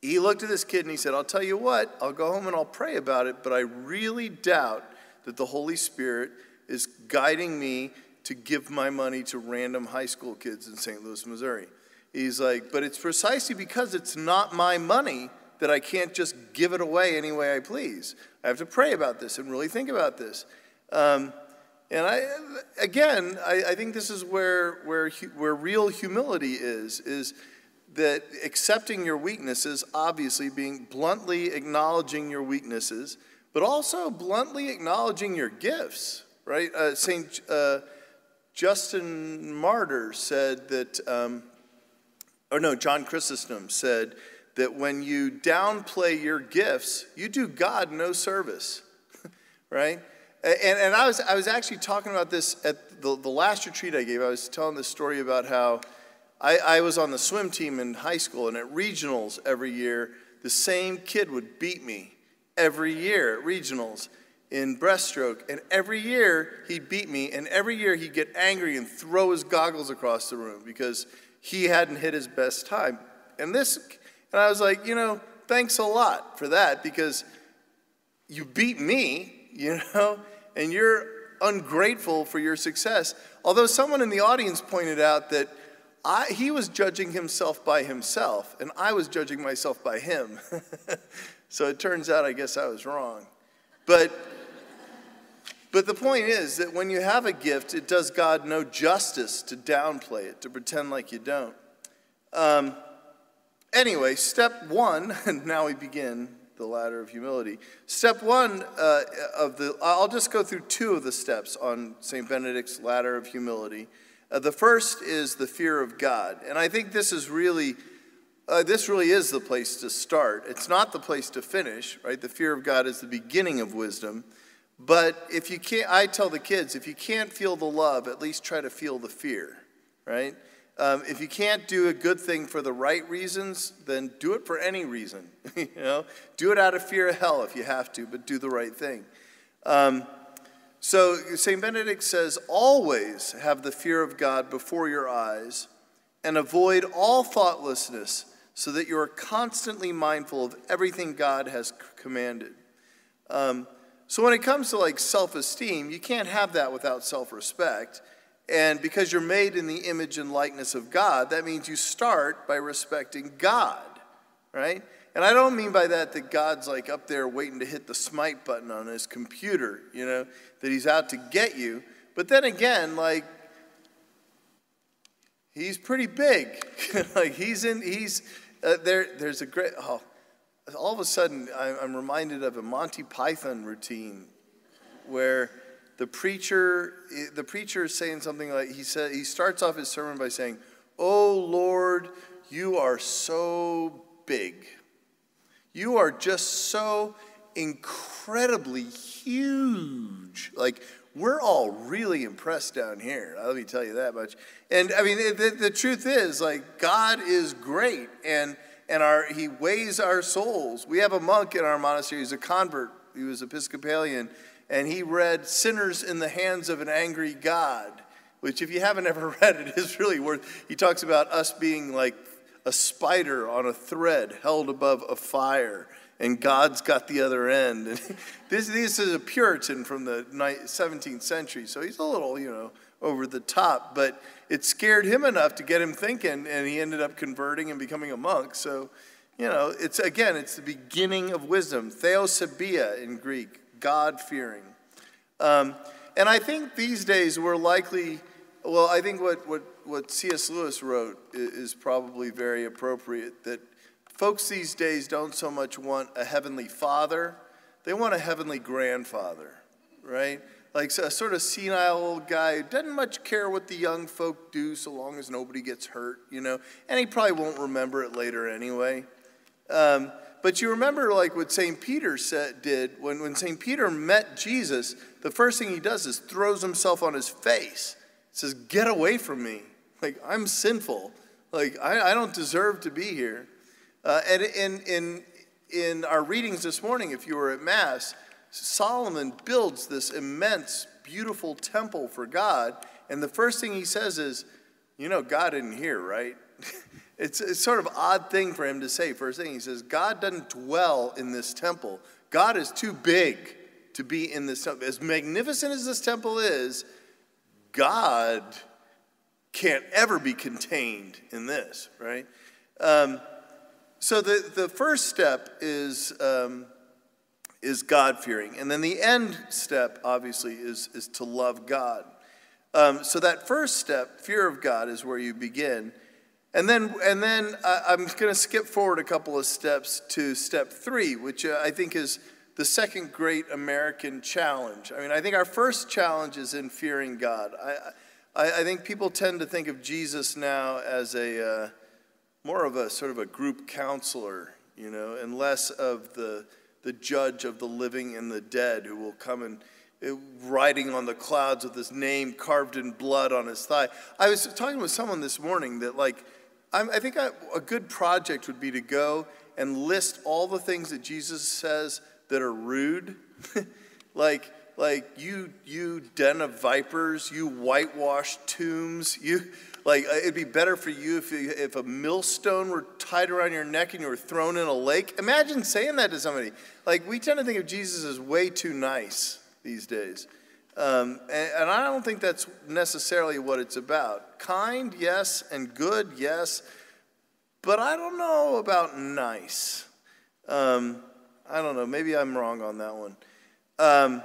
he looked at this kid and he said, I'll tell you what, I'll go home and I'll pray about it, but I really doubt that the Holy Spirit is guiding me to give my money to random high school kids in St. Louis, Missouri. He's like, but it's precisely because it's not my money that I can't just give it away any way I please. I have to pray about this and really think about this. Um, and I, again, I, I, think this is where, where, where real humility is, is that accepting your weaknesses, obviously being bluntly acknowledging your weaknesses, but also bluntly acknowledging your gifts, right? Uh, St. Uh, Justin Martyr said that, um, or no, John Chrysostom said that when you downplay your gifts, you do God no service, right? And, and I, was, I was actually talking about this at the, the last retreat I gave. I was telling this story about how I, I was on the swim team in high school, and at regionals every year, the same kid would beat me every year at regionals in breaststroke. And every year he'd beat me, and every year he'd get angry and throw his goggles across the room because he hadn't hit his best time. And this, and I was like, you know, thanks a lot for that because you beat me, you know, and you're ungrateful for your success. Although someone in the audience pointed out that I, he was judging himself by himself, and I was judging myself by him. so it turns out I guess I was wrong. But but the point is that when you have a gift, it does God no justice to downplay it, to pretend like you don't. Um, anyway, step one, and now we begin the ladder of humility. Step one uh, of the, I'll just go through two of the steps on St. Benedict's ladder of humility. Uh, the first is the fear of God. And I think this is really, uh, this really is the place to start. It's not the place to finish, right? The fear of God is the beginning of wisdom. But if you can't, I tell the kids, if you can't feel the love, at least try to feel the fear, right? Um, if you can't do a good thing for the right reasons, then do it for any reason. you know, do it out of fear of hell if you have to, but do the right thing. Um, so Saint Benedict says, always have the fear of God before your eyes, and avoid all thoughtlessness, so that you are constantly mindful of everything God has commanded. Um, so when it comes to like self-esteem, you can't have that without self-respect. And because you're made in the image and likeness of God, that means you start by respecting God, right? And I don't mean by that that God's like up there waiting to hit the smite button on his computer, you know, that he's out to get you. But then again, like, he's pretty big. like, he's in, he's, uh, there, there's a great, oh, all of a sudden I'm reminded of a Monty Python routine where the preacher the preacher is saying something like he said he starts off his sermon by saying, "Oh Lord, you are so big. You are just so incredibly huge. Like we're all really impressed down here. Let me tell you that much. And I mean, the, the truth is, like, God is great. And and our, he weighs our souls. We have a monk in our monastery He's a convert. He was Episcopalian, and he read Sinners in the Hands of an Angry God, which, if you haven't ever read it, is really worth. He talks about us being like a spider on a thread held above a fire, and God's got the other end. And this, this is a Puritan from the 17th century, so he's a little, you know, over the top, but it scared him enough to get him thinking, and he ended up converting and becoming a monk. So, you know, it's again, it's the beginning of wisdom. Theosebia in Greek, God fearing. Um, and I think these days we're likely well, I think what, what, what C.S. Lewis wrote is, is probably very appropriate that folks these days don't so much want a heavenly father, they want a heavenly grandfather, right? Like a sort of senile old guy who doesn't much care what the young folk do so long as nobody gets hurt, you know? And he probably won't remember it later anyway. Um, but you remember like what St. Peter said, did when, when St. Peter met Jesus, the first thing he does is throws himself on his face. He says, Get away from me. Like, I'm sinful. Like, I, I don't deserve to be here. Uh, and in, in, in our readings this morning, if you were at Mass, Solomon builds this immense, beautiful temple for God. And the first thing he says is, You know, God isn't here, right? It's, it's sort of odd thing for him to say. First thing, he says, God doesn't dwell in this temple. God is too big to be in this temple. As magnificent as this temple is, God can't ever be contained in this, right? Um, so the, the first step is, um, is God fearing. And then the end step, obviously, is, is to love God. Um, so that first step, fear of God, is where you begin. And then, and then uh, I'm going to skip forward a couple of steps to step three, which uh, I think is the second great American challenge. I mean, I think our first challenge is in fearing God. I, I, I think people tend to think of Jesus now as a uh, more of a sort of a group counselor, you know, and less of the the judge of the living and the dead who will come and uh, riding on the clouds with his name carved in blood on his thigh. I was talking with someone this morning that like I'm, i think a good project would be to go and list all the things that Jesus says that are rude, like like you you den of vipers, you whitewashed tombs, you like uh, it'd be better for you if if a millstone were tied around your neck and you were thrown in a lake. Imagine saying that to somebody. Like we tend to think of Jesus as way too nice these days. Um, and, and, I don't think that's necessarily what it's about. Kind, yes, and good, yes, but I don't know about nice. Um, I don't know. Maybe I'm wrong on that one. Um,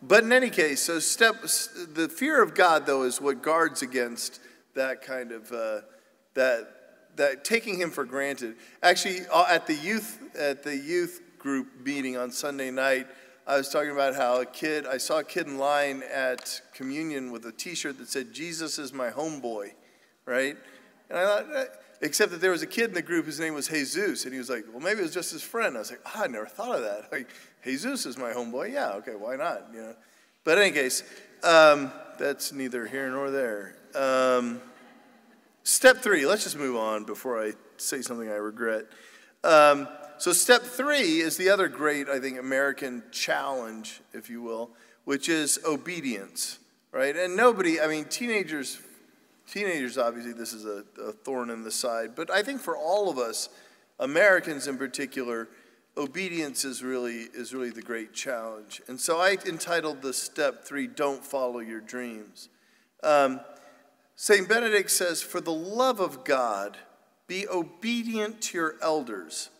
but in any case, so step the fear of God though is what guards against that kind of uh, that that taking Him for granted. Actually, uh, at the youth at the youth group meeting on Sunday night. I was talking about how a kid, I saw a kid in line at communion with a t shirt that said, Jesus is my homeboy, right? And I thought, eh, except that there was a kid in the group whose name was Jesus, and he was like, well, maybe it was just his friend. I was like, oh, I never thought of that. Like, Jesus is my homeboy. Yeah, okay, why not? You know. But in any case, um, that's neither here nor there. Um, step three, let's just move on before I say something I regret. Um, so, step three is the other great, I think, American challenge, if you will, which is obedience, right? And nobody, I mean, teenagers, teenagers, obviously, this is a, a thorn in the side, but I think for all of us, Americans in particular, obedience is really is really the great challenge. And so I entitled the step three, "Don't follow your dreams." Um, Saint Benedict says, "For the love of God, be obedient to your elders."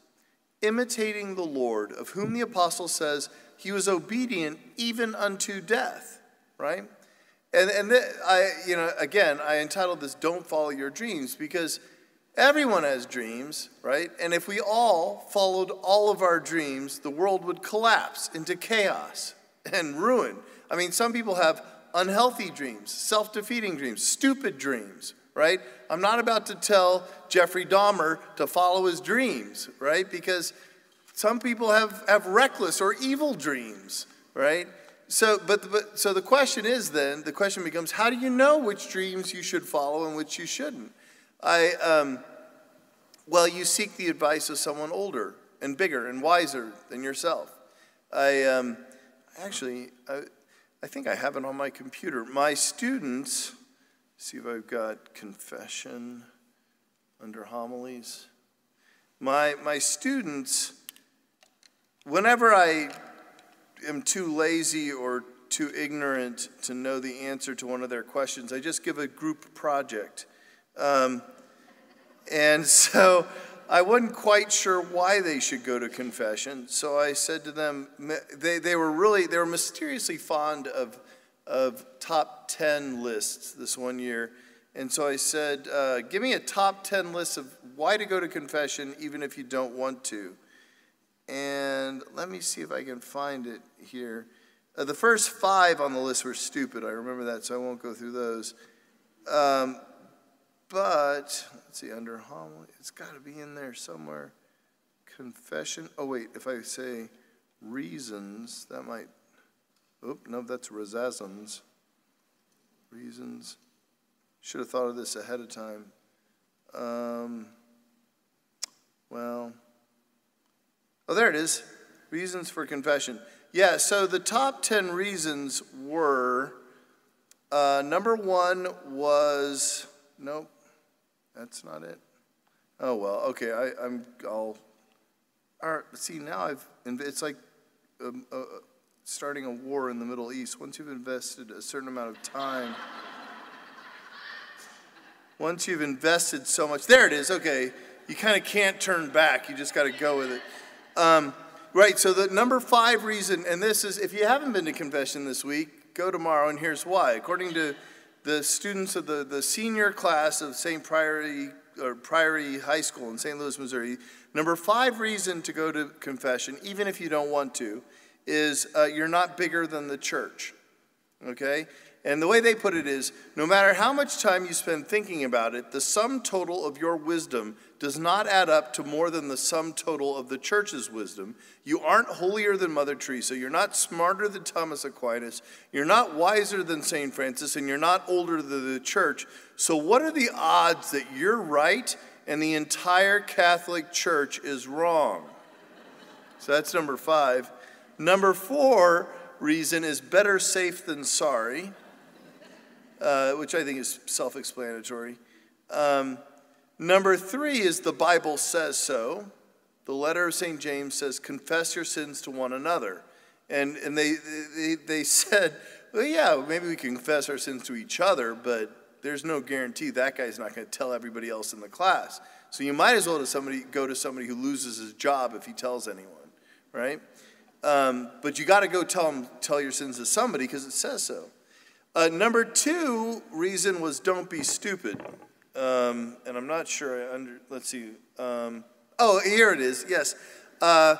Imitating the Lord, of whom the apostle says he was obedient even unto death, right? And, and I, you know, again, I entitled this Don't Follow Your Dreams because everyone has dreams, right? And if we all followed all of our dreams, the world would collapse into chaos and ruin. I mean, some people have unhealthy dreams, self defeating dreams, stupid dreams, right? I'm not about to tell Jeffrey Dahmer to follow his dreams, right? Because some people have, have reckless or evil dreams, right? So, but, but, so the question is then, the question becomes, how do you know which dreams you should follow and which you shouldn't? I, um, well, you seek the advice of someone older and bigger and wiser than yourself. I um, actually, I, I think I have it on my computer. My students, See if I've got confession under homilies. My, my students, whenever I am too lazy or too ignorant to know the answer to one of their questions, I just give a group project. Um, and so I wasn't quite sure why they should go to confession. So I said to them, they, they were really, they were mysteriously fond of of top 10 lists this one year. And so I said, uh, give me a top 10 list of why to go to confession even if you don't want to. And let me see if I can find it here. Uh, the first five on the list were stupid. I remember that, so I won't go through those. Um, but let's see, under homily, it's got to be in there somewhere. Confession. Oh, wait, if I say reasons, that might. Oop, no, that's resasons. Reasons. Should have thought of this ahead of time. Um, well, oh, there it is. Reasons for confession. Yeah, so the top 10 reasons were uh, number one was, nope, that's not it. Oh, well, okay, I, I'm, I'll, all right, see, now I've, it's like um, uh, starting a war in the Middle East. Once you've invested a certain amount of time, once you've invested so much, there it is, okay, you kind of can't turn back, you just got to go with it. Um, Right, so the number five reason, and this is if you haven't been to confession this week, go tomorrow, and here's why. According to the students of the, the senior class of St. Priory, or Priory High School in St. Louis, Missouri, number five reason to go to confession, even if you don't want to, is uh, you're not bigger than the church. Okay? And the way they put it is no matter how much time you spend thinking about it, the sum total of your wisdom does not add up to more than the sum total of the church's wisdom. You aren't holier than Mother Teresa. You're not smarter than Thomas Aquinas. You're not wiser than St. Francis. And you're not older than the church. So, what are the odds that you're right and the entire Catholic Church is wrong? So, that's number five. Number four reason is better safe than sorry uh, which I think is self explanatory. Um, number three is the Bible says so. The letter of St. James says, confess your sins to one another. And, and they, they, they said, well, yeah, maybe we can confess our sins to each other, but there's no guarantee that guy's not going to tell everybody else in the class. So you might as well to somebody, go to somebody who loses his job if he tells anyone, right? Um, but you got to go tell him, tell your sins to somebody because it says so. Uh, number two reason was don't be stupid. Um, and I'm not sure I under, let's see. Um, oh, here it is. Yes. Uh,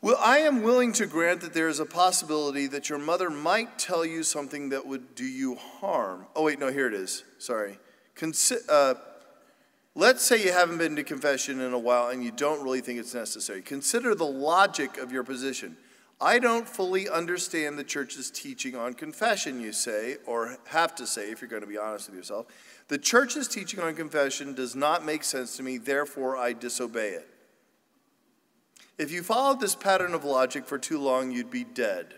well, I am willing to grant that there is a possibility that your mother might tell you something that would do you harm. Oh, wait, no, here it is. Sorry. Consi- uh, let's say you haven't been to confession in a while and you don't really think it's necessary. Consider the logic of your position. I don't fully understand the church's teaching on confession, you say, or have to say if you're going to be honest with yourself. The church's teaching on confession does not make sense to me, therefore I disobey it. If you followed this pattern of logic for too long, you'd be dead.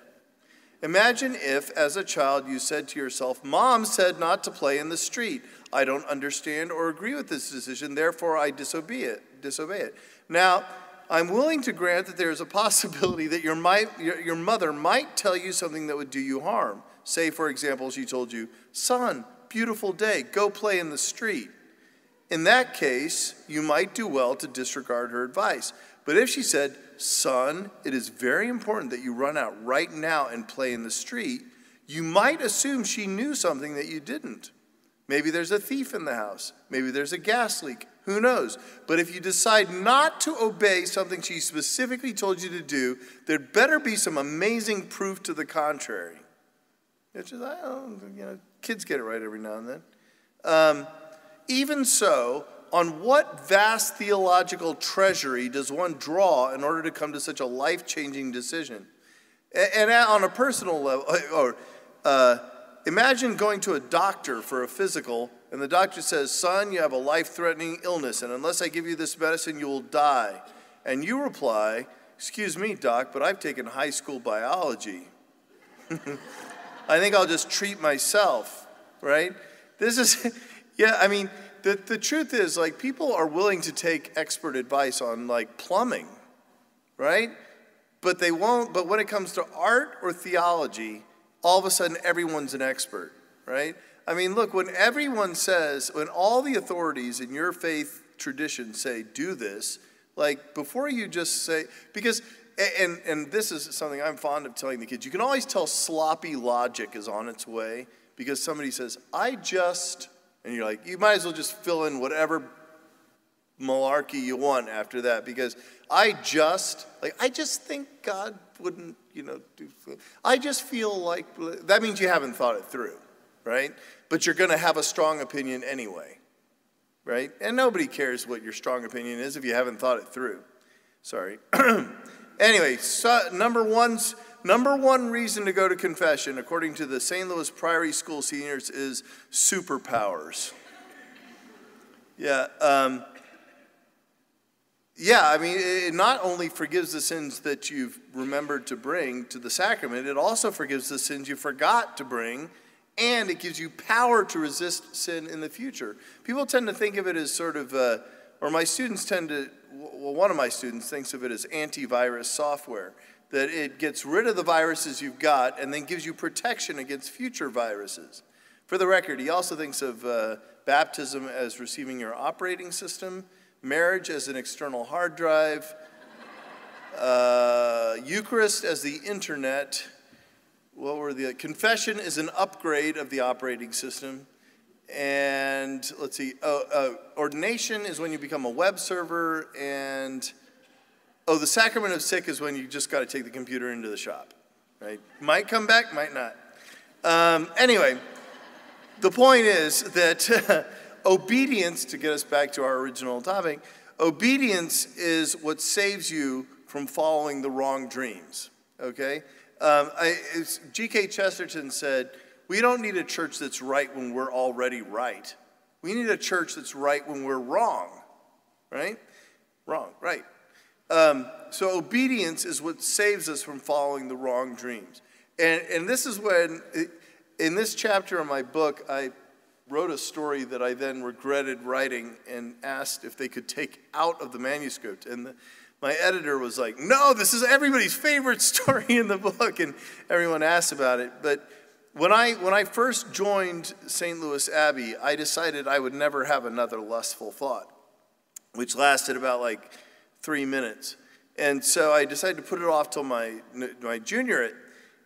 Imagine if, as a child, you said to yourself, Mom said not to play in the street. I don't understand or agree with this decision, therefore I disobey it. Disobey it. Now, I'm willing to grant that there is a possibility that your, might, your, your mother might tell you something that would do you harm. Say, for example, she told you, Son, beautiful day, go play in the street. In that case, you might do well to disregard her advice. But if she said, Son, it is very important that you run out right now and play in the street, you might assume she knew something that you didn't. Maybe there's a thief in the house. Maybe there's a gas leak. Who knows? But if you decide not to obey something she specifically told you to do, there'd better be some amazing proof to the contrary. It's just, I don't, you know, kids get it right every now and then. Um, even so, on what vast theological treasury does one draw in order to come to such a life changing decision? And, and, on a personal level, or uh, imagine going to a doctor for a physical and the doctor says, Son, you have a life threatening illness, and unless I give you this medicine, you will die. And you reply, Excuse me, doc, but I've taken high school biology. I think I'll just treat myself, right? This is, yeah, I mean, the, the truth is, like, people are willing to take expert advice on, like, plumbing, right? But they won't, but when it comes to art or theology, all of a sudden everyone's an expert, right? I mean, look, when everyone says, when all the authorities in your faith tradition say, do this, like before you just say, because and, and this is something I'm fond of telling the kids. You can always tell sloppy logic is on its way because somebody says, I just, and you're like, you might as well just fill in whatever malarkey you want after that because I just, like, I just think God wouldn't, you know, do, I just feel like, that means you haven't thought it through, right? But you're going to have a strong opinion anyway, right? And nobody cares what your strong opinion is if you haven't thought it through. Sorry. anyway, so number one's number one reason to go to confession, according to the St. Louis Priory School seniors, is superpowers. Yeah. Um, yeah, I mean, it not only forgives the sins that you've remembered to bring to the sacrament, it also forgives the sins you forgot to bring, and it gives you power to resist sin in the future. People tend to think of it as sort of, uh, or my students tend to, well, one of my students thinks of it as antivirus software, that it gets rid of the viruses you've got and then gives you protection against future viruses. For the record, he also thinks of uh, baptism as receiving your operating system marriage as an external hard drive, uh, Eucharist as the internet. What were the confession is an upgrade of the operating system, and let's see, uh, uh, ordination is when you become a web server, and oh, the sacrament of sick is when you just got to take the computer into the shop, right? Might come back, might not. Um, anyway, the point is that. obedience, to get us back to our original topic, obedience is what saves you from following the wrong dreams. Okay? Um, G.K. Chesterton said, We don't need a church that's right when we're already right. We need a church that's right when we're wrong. Right? Wrong, right. Um, so obedience is what saves us from following the wrong dreams. And, and this is when, in this chapter of my book, I wrote a story that I then regretted writing and asked if they could take out of the manuscript. And the, my editor was like, No, this is everybody's favorite story in the book. And everyone asked about it. But when I, when I first joined St. Louis Abbey, I decided I would never have another lustful thought, which lasted about like three minutes. And so I decided to put it off till my, my juniorate.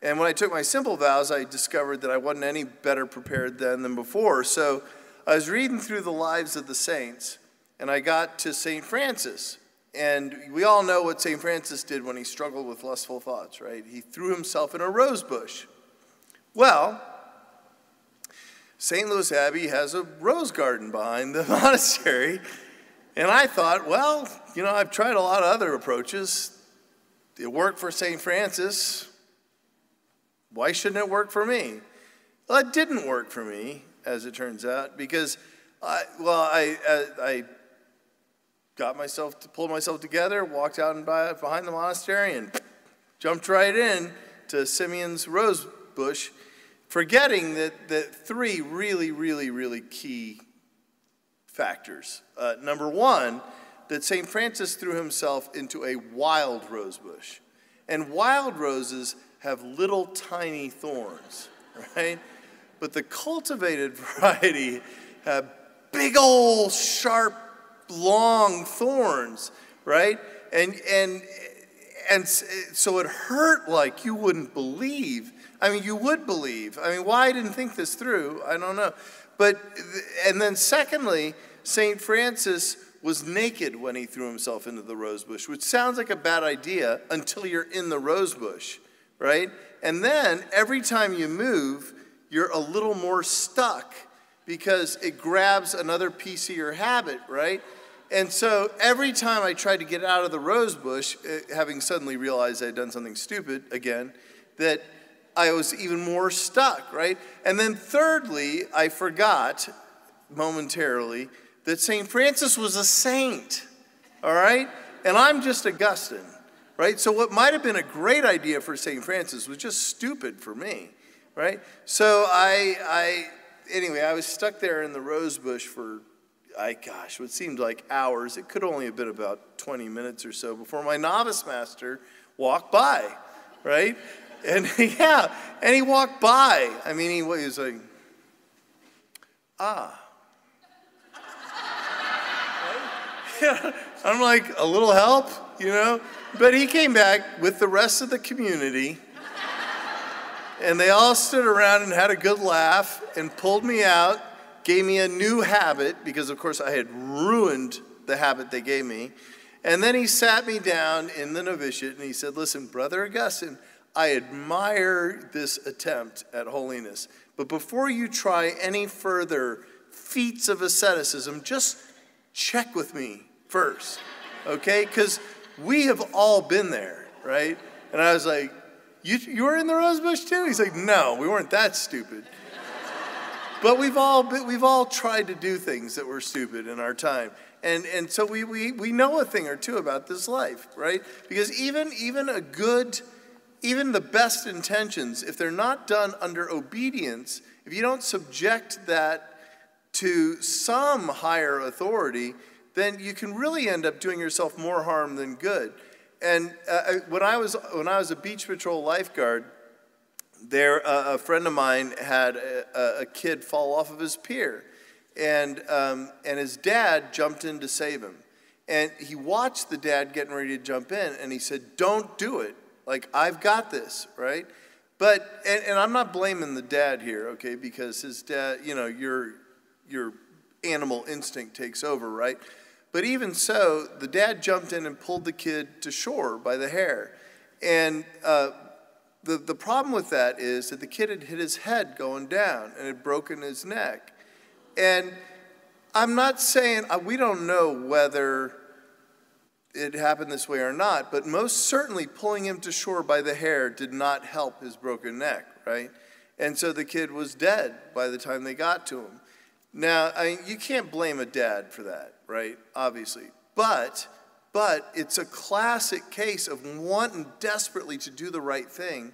And when I took my simple vows, I discovered that I wasn't any better prepared then than before. So I was reading through the lives of the saints, and I got to St. Francis. And we all know what St. Francis did when he struggled with lustful thoughts, right? He threw himself in a rose bush. Well, St. Louis Abbey has a rose garden behind the monastery. And I thought, well, you know, I've tried a lot of other approaches. It worked for St. Francis. Why shouldn't it work for me? Well, it didn't work for me, as it turns out, because I, well, I, I, I got myself to pull myself together, walked out and by, behind the monastery, and jumped right in to Simeon's rose bush, forgetting that, that three really, really, really key factors. Uh, number one, that St. Francis threw himself into a wild rose bush. And wild roses have little tiny thorns, right? But the cultivated variety have big old sharp long thorns, right? And and and so it hurt like you wouldn't believe. I mean, you would believe. I mean, why I didn't think this through, I don't know. But and then secondly, St. Francis was naked when he threw himself into the rosebush, which sounds like a bad idea until you're in the rosebush, right? And then every time you move, you're a little more stuck because it grabs another piece of your habit, right? And so every time I tried to get out of the rose bush, eh, having suddenly realized I had done something stupid again, that I was even more stuck, right? And then thirdly, I forgot momentarily that St. Francis was a saint, all right? And I'm just Augustine right? So what might have been a great idea for St. Francis was just stupid for me, right? So I, I, anyway, I was stuck there in the rose bush for, I gosh, what seemed like hours. It could only have been about 20 minutes or so before my novice master walked by, right? And yeah, and he walked by. I mean, he, he was like, ah. I'm like, a little help, you know? But he came back with the rest of the community, and they all stood around and had a good laugh and pulled me out, gave me a new habit, because of course I had ruined the habit they gave me. And then he sat me down in the novitiate and he said, Listen, Brother Augustine, I admire this attempt at holiness. But before you try any further feats of asceticism, just check with me first, okay? Because we have all been there, right? And I was like, you, you were in the rosebush too? He's like, no, we weren't that stupid. But we've all, we've all tried to do things that were stupid in our time. And, and so we, we, we know a thing or two about this life, right? Because even, even a good, even the best intentions, if they're not done under obedience, if you don't subject that to some higher authority, then you can really end up doing yourself more harm than good. And uh, when, I was, when I was a beach patrol lifeguard, there, uh, a friend of mine had a, a, kid fall off of his pier, and, um, and his dad jumped in to save him. And he watched the dad getting ready to jump in, and he said, Don't do it. Like, I've got this, right? But, and, and I'm not blaming the dad here, okay, because his dad, you know, your, your animal instinct takes over, right? But even so, the dad jumped in and pulled the kid to shore by the hair. And uh, the, the problem with that is that the kid had hit his head going down and had broken his neck. And I'm not saying, uh, we don't know whether it happened this way or not, but most certainly pulling him to shore by the hair did not help his broken neck, right? And so the kid was dead by the time they got to him. Now, I mean, you can't blame a dad for that, right? Obviously. But, but it's a classic case of wanting desperately to do the right thing,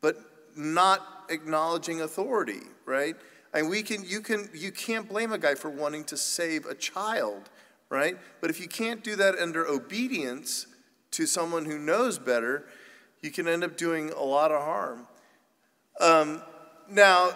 but not acknowledging authority, right? And we can, you, can, you can't blame a guy for wanting to save a child, right? But if you can't do that under obedience to someone who knows better, you can end up doing a lot of harm. Um, now,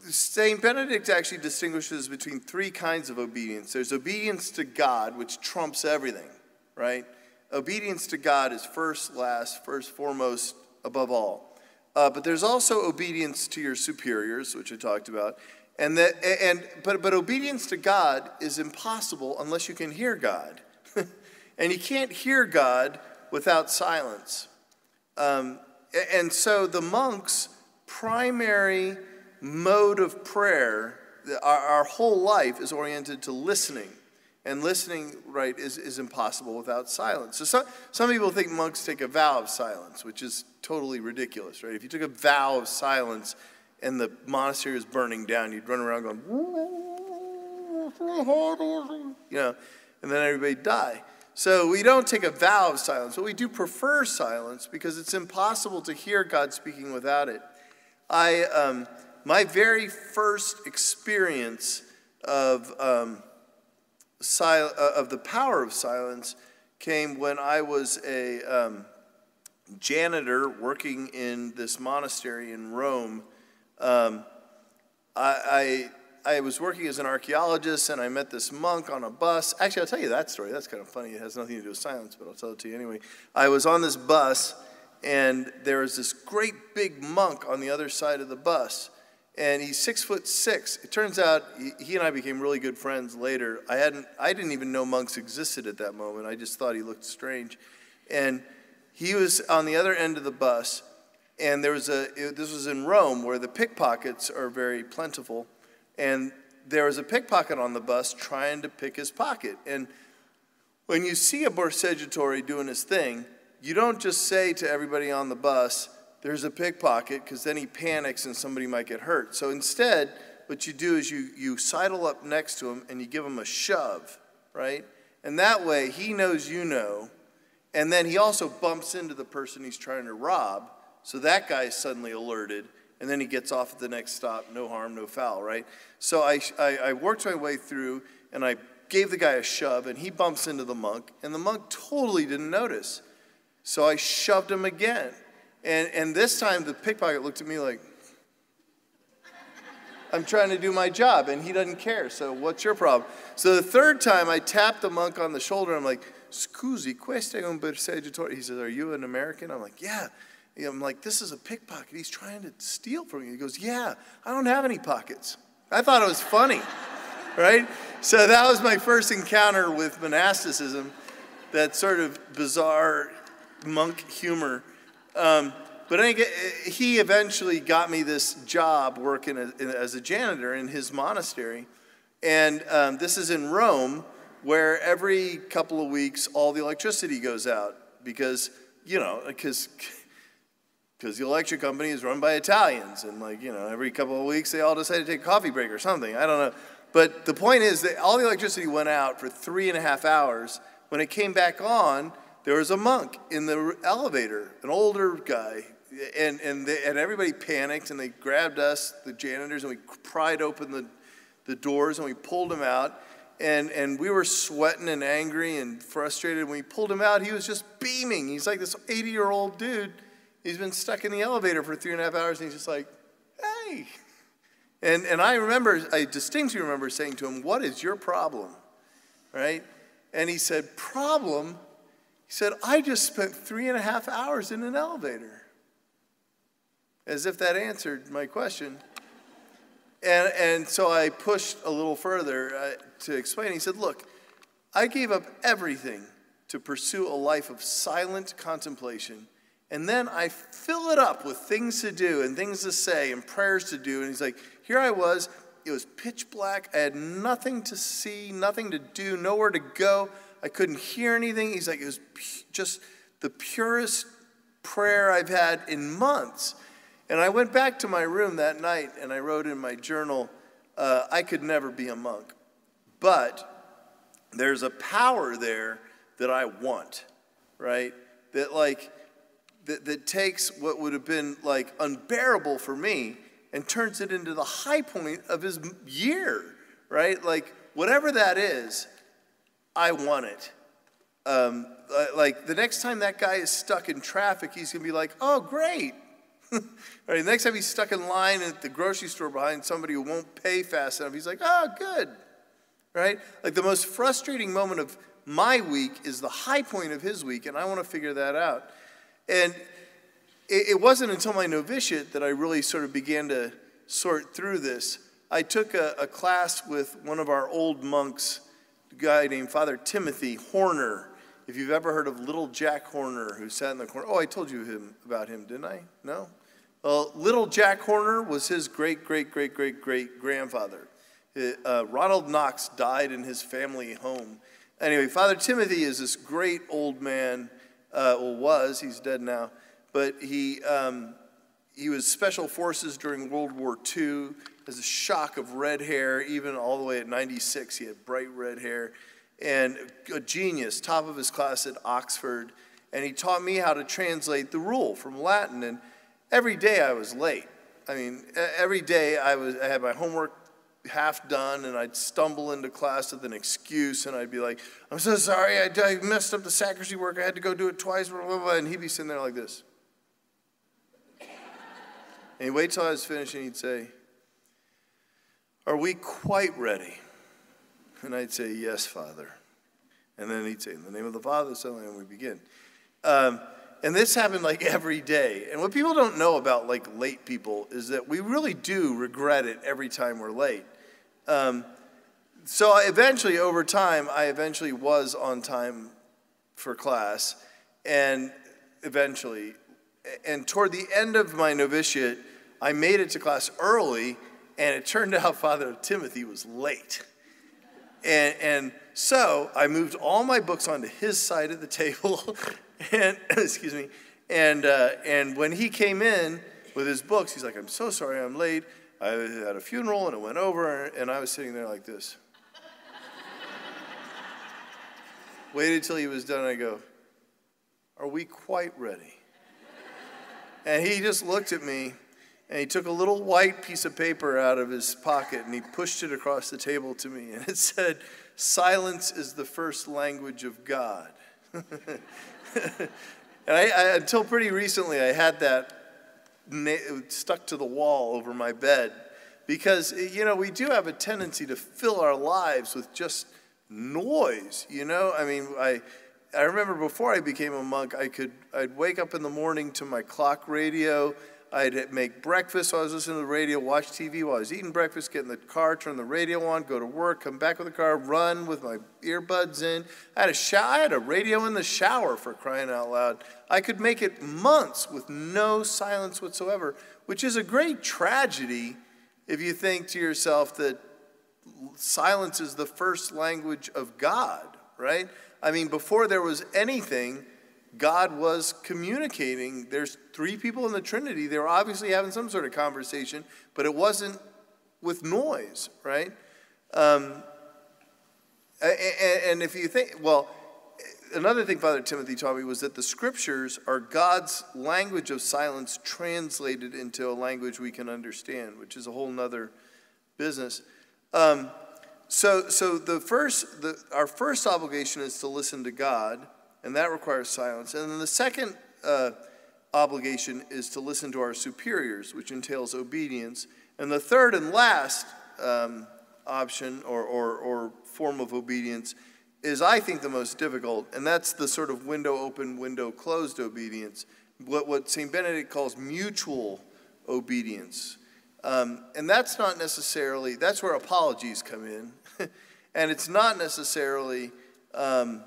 St. Benedict actually distinguishes between three kinds of obedience there's obedience to God, which trumps everything, right? Obedience to God is first, last, first, foremost, above all. Uh, but there's also obedience to your superiors, which I talked about. And, that, and but, but obedience to God is impossible unless you can hear God. and you can't hear God without silence. Um, and so the monks' primary mode of prayer, our, our whole life is oriented to listening. And listening, right, is, is impossible without silence. So some, some people think monks take a vow of silence, which is totally ridiculous, right? If you took a vow of silence and the monastery was burning down, you'd run around going, you know, and then everybody die. So we don't take a vow of silence, but we do prefer silence because it's impossible to hear God speaking without it. I, um, my very first experience of, um, sil- uh, of the power of silence came when I was a um, janitor working in this monastery in Rome. Um, I, I, I, was working as an archaeologist and I met this monk on a bus. Actually, I'll tell you that story. That's kind of funny. It has nothing to do with silence, but I'll tell it to you anyway. I was on this bus and there was this great big monk on the other side of the bus and he's six foot six. It turns out he and I became really good friends later. I hadn't, I didn't even know monks existed at that moment. I just thought he looked strange, and he was on the other end of the bus, and there was a. This was in Rome, where the pickpockets are very plentiful, and there was a pickpocket on the bus trying to pick his pocket. And when you see a borseggiatore doing his thing, you don't just say to everybody on the bus there's a pickpocket because then he panics and somebody might get hurt. So instead, what you do is you, you sidle up next to him and you give him a shove, right? And that way he knows you know. And then he also bumps into the person he's trying to rob. So that guy is suddenly alerted. And then he gets off at the next stop, no harm, no foul, right? So I, I, I worked my way through and I gave the guy a shove and he bumps into the monk. And the monk totally didn't notice. So I shoved him again. And, and this time the pickpocket looked at me like, I'm trying to do my job and he doesn't care. So what's your problem? So the third time I tapped the monk on the shoulder. I'm like, scusi, questo un borseggiatore. He says, are you an American? I'm like, yeah. I'm like, this is a pickpocket. He's trying to steal from you. He goes, yeah, I don't have any pockets. I thought it was funny, right? So that was my first encounter with monasticism, that sort of bizarre monk humor. Um, but he eventually got me this job working as a janitor in his monastery. And um, this is in Rome, where every couple of weeks all the electricity goes out because, you know, because because the electric company is run by Italians, and like you know, every couple of weeks they all decide to take a coffee break or something. I don't know, but the point is that all the electricity went out for three and a half hours. When it came back on, there was a monk in the elevator, an older guy, and and they, and everybody panicked and they grabbed us, the janitors, and we pried open the the doors and we pulled him out. And, and we were sweating and angry and frustrated. When we pulled him out, he was just beaming. He's like this 80 year old dude He's been stuck in the elevator for three and a half hours, and he's just like, hey. And, and I remember, I distinctly remember saying to him, What is your problem? Right? And he said, Problem? Said, I just spent three and a half hours in an elevator. As if that answered my question. And, and so I pushed a little further uh, to explain. He said, Look, I gave up everything to pursue a life of silent contemplation and then I fill it up with things to do and things to say and prayers to do. And he's like, here I was. It was pitch black. I had nothing to see, nothing to do, nowhere to go. I couldn't hear anything. He's like, it was just the purest prayer I've had in months. And I went back to my room that night and I wrote in my journal, uh, I could never be a monk. But there's a power there that I want, right? That, like, that, that takes what would have been like unbearable for me and turns it into the high point of his year, right? Like, whatever that is, I want it. Um, like, the next time that guy is stuck in traffic, he's gonna be like, oh, great. right? The next time he's stuck in line at the grocery store behind somebody who won't pay fast enough, he's like, oh, good. Right? Like, the most frustrating moment of my week is the high point of his week, and I wanna figure that out. And it, it wasn't until my novitiate that I really sort of began to sort through this. I took a, a class with one of our old monks, guy named Father Timothy Horner. If you've ever heard of little Jack Horner, who sat in the corner, oh, I told you him about him, didn't I? No? Well, little Jack Horner was his great, great, great, great, great grandfather. Uh, Ronald Knox died in his family home. Anyway, Father Timothy is this great old man uh, well, was, he's dead now, but he, um, he was special forces during World War II, has a shock of red hair, even all the way at 96, he had bright red hair, and a genius, top of his class at Oxford, and he taught me how to translate the rule from Latin, and every day I was late. I mean, every day I, was, I had my homework half done and I'd stumble into class with an excuse and I'd be like, I'm so sorry, I, I messed up the sacristy work, I had to go do it twice, blah, blah, blah. and he'd be sitting there like this. and he'd wait till I was finished and he'd say, Are we quite ready? And I'd say, Yes, Father. And then he'd say, In the name of the Father, Son, and we begin. Um, and this happened like every day. And what people don't know about like late people is that we really do regret it every time we're late. Um, so I eventually, over time, I eventually was on time for class, and eventually, and toward the end of my novitiate, I made it to class early, and it turned out Father Timothy was late. And, and so I moved all my books onto his side of the table, and excuse me, and uh, and when he came in with his books, he's like, "I'm so sorry, I'm late. I had a funeral and it went over, and I was sitting there like this. Waited till he was done, I go, Are we quite ready? And he just looked at me and he took a little white piece of paper out of his pocket and he pushed it across the table to me. And it said, Silence is the first language of God. and I, I, until pretty recently, I had that stuck to the wall over my bed. because, you know, we do have a tendency to fill our lives with just noise, you know? I mean, I, I remember before I became a monk, I could, I'd wake up in the morning to my clock radio. I'd make breakfast while I was listening to the radio, watch TV while I was eating breakfast, get in the car, turn the radio on, go to work, come back with the car, run with my earbuds in. I had a shower, I had a radio in the shower for crying out loud. I could make it months with no silence whatsoever, which is a great tragedy if you think to yourself that silence is the first language of God, right? I mean, before there was anything, God was communicating. There's three people in the Trinity. They were obviously having some sort of conversation, but it wasn't with noise, right? Um, and if you think, well, another thing Father Timothy taught me was that the scriptures are God's language of silence translated into a language we can understand, which is a whole nother business. Um, so, so the first, the, our first obligation is to listen to God and that requires silence. And then the second uh, obligation is to listen to our superiors, which entails obedience. And the third and last um, option or, or, or form of obedience is, I think, the most difficult, and that's the sort of window open, window closed obedience, what, what St. Benedict calls mutual obedience. Um, and that's not necessarily, that's where apologies come in. and it's not necessarily um,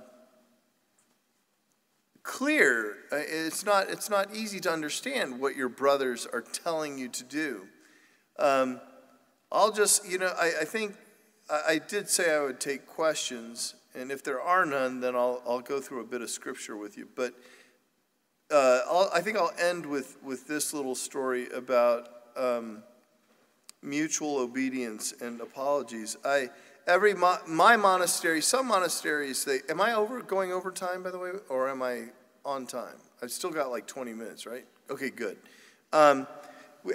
clear. Uh, it's not, it's not easy to understand what your brothers are telling you to do. Um, I'll just, you know, I, I think I, I, did say I would take questions, and if there are none, then I'll, I'll go through a bit of scripture with you. But uh, i think I'll end with, with this little story about um, mutual obedience and apologies. I, every mo- my monastery, some monasteries, they am I over going over time by the way, or am I on time? I've still got like 20 minutes, right? Okay, good. Um,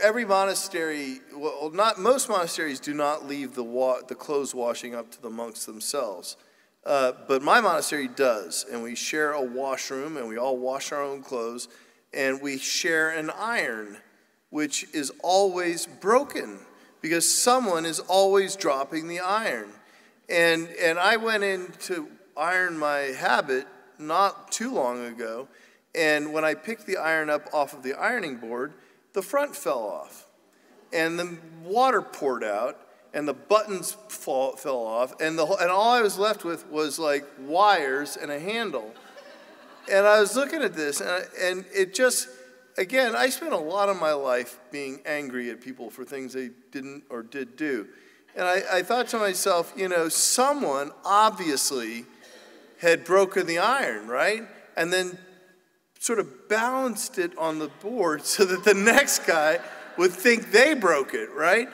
every monastery, well, not most monasteries do not leave the wa- the clothes washing up to the monks themselves. Uh, but my monastery does, and we share a washroom, and we all wash our own clothes, and we share an iron, which is always broken because someone is always dropping the iron. And, and I went in to iron my habit not too long ago, and when I picked the iron up off of the ironing board, the front fell off. And the water poured out, and the buttons fall, fell off, and, the, and all I was left with was like wires and a handle. And I was looking at this, and, I, and it just, again, I spent a lot of my life being angry at people for things they didn't or did do. And I, I thought to myself, you know, someone obviously had broken the iron, right? And then sort of balanced it on the board so that the next guy would think they broke it, right?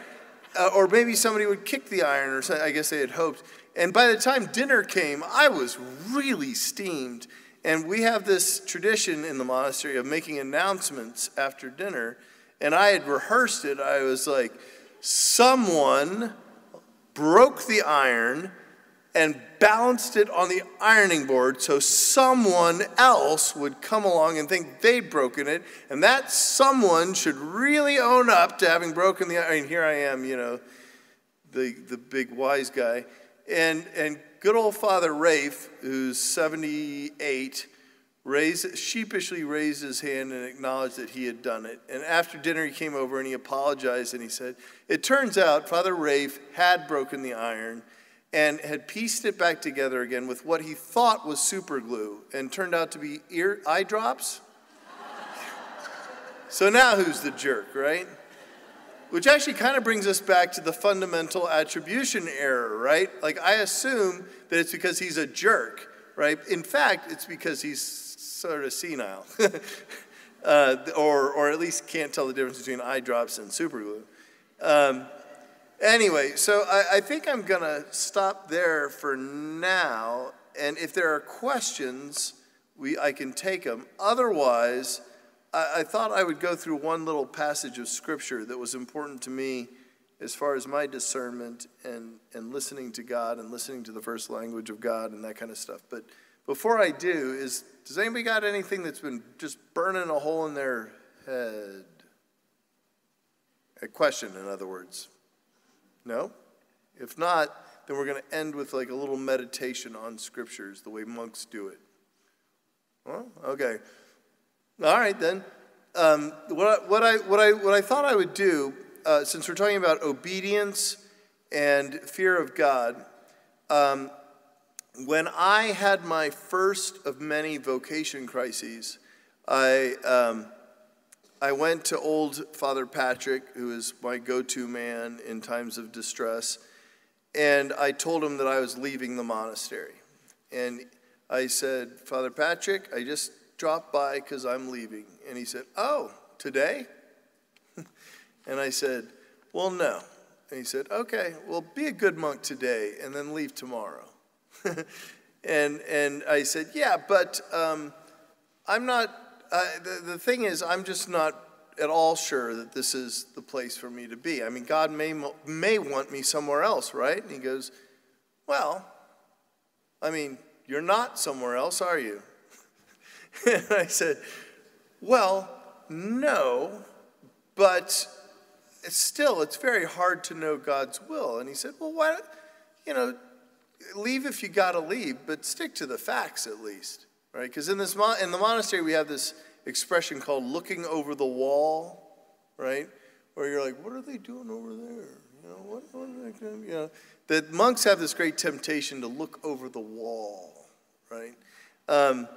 Uh, or maybe somebody would kick the iron, or something. I guess they had hoped. And by the time dinner came, I was really steamed. And we have this tradition in the monastery of making announcements after dinner. And I had rehearsed it. I was like, someone broke the iron and balanced it on the ironing board so someone else would come along and think they'd broken it, and that someone should really own up to having broken the iron. Here I am, you know, the, the big wise guy. And, and good old Father Rafe, who's 78, raised, sheepishly raised his hand and acknowledged that he had done it. And after dinner, he came over and he apologized and he said, It turns out Father Rafe had broken the iron and had pieced it back together again with what he thought was super glue and turned out to be ear, eye drops. so now who's the jerk, right? Which actually kind of brings us back to the fundamental attribution error, right? Like, I assume that it's because he's a jerk, right? In fact, it's because he's sort of senile, uh, or, or at least can't tell the difference between eye drops and super glue. Um, anyway, so I, I think I'm going to stop there for now. And if there are questions, we, I can take them. Otherwise, I, I thought I would go through one little passage of scripture that was important to me as far as my discernment and, and listening to God and listening to the first language of God and that kind of stuff. But before I do, is does anybody got anything that's been just burning a hole in their head? A question, in other words. No? If not, then we're going to end with like a little meditation on scriptures, the way monks do it. Well, okay. All right, then. Um, what, I, what, I, what, I, what I thought I would do, uh, since we're talking about obedience and fear of God, um, when I had my first of many vocation crises, I, um, I went to old Father Patrick, who is my go to man in times of distress, and I told him that I was leaving the monastery. And I said, Father Patrick, I just dropped by because I'm leaving. And he said, Oh, today? and I said, Well, no. And he said, Okay, well, be a good monk today and then leave tomorrow. and, and I said, Yeah, but um, I'm not, the, the thing is, I'm just not at all sure that this is the place for me to be. I mean, God may, may want me somewhere else, right? And he goes, Well, I mean, you're not somewhere else, are you? and I said, Well, no, but still, it's very hard to know God's will. And he said, Well, why, don't you know, leave if you got to leave, but stick to the facts at least, right? Because in this in the monastery we have this expression called "looking over the wall," right? Where you're like, "What are they doing over there?" You know, what, what are they doing? You know, the monks have this great temptation to look over the wall, right? Um,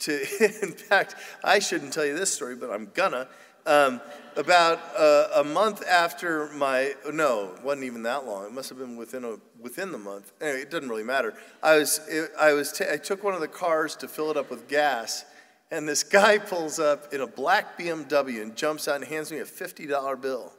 to, in fact, I shouldn't tell you this story, but I'm gonna. Um, about uh, a month after my no, it wasn't even that long. It must have been within a within the month. Anyway, it doesn't really matter. I was it, I was t- I took one of the cars to fill it up with gas, and this guy pulls up in a black BMW and jumps out and hands me a fifty dollar bill.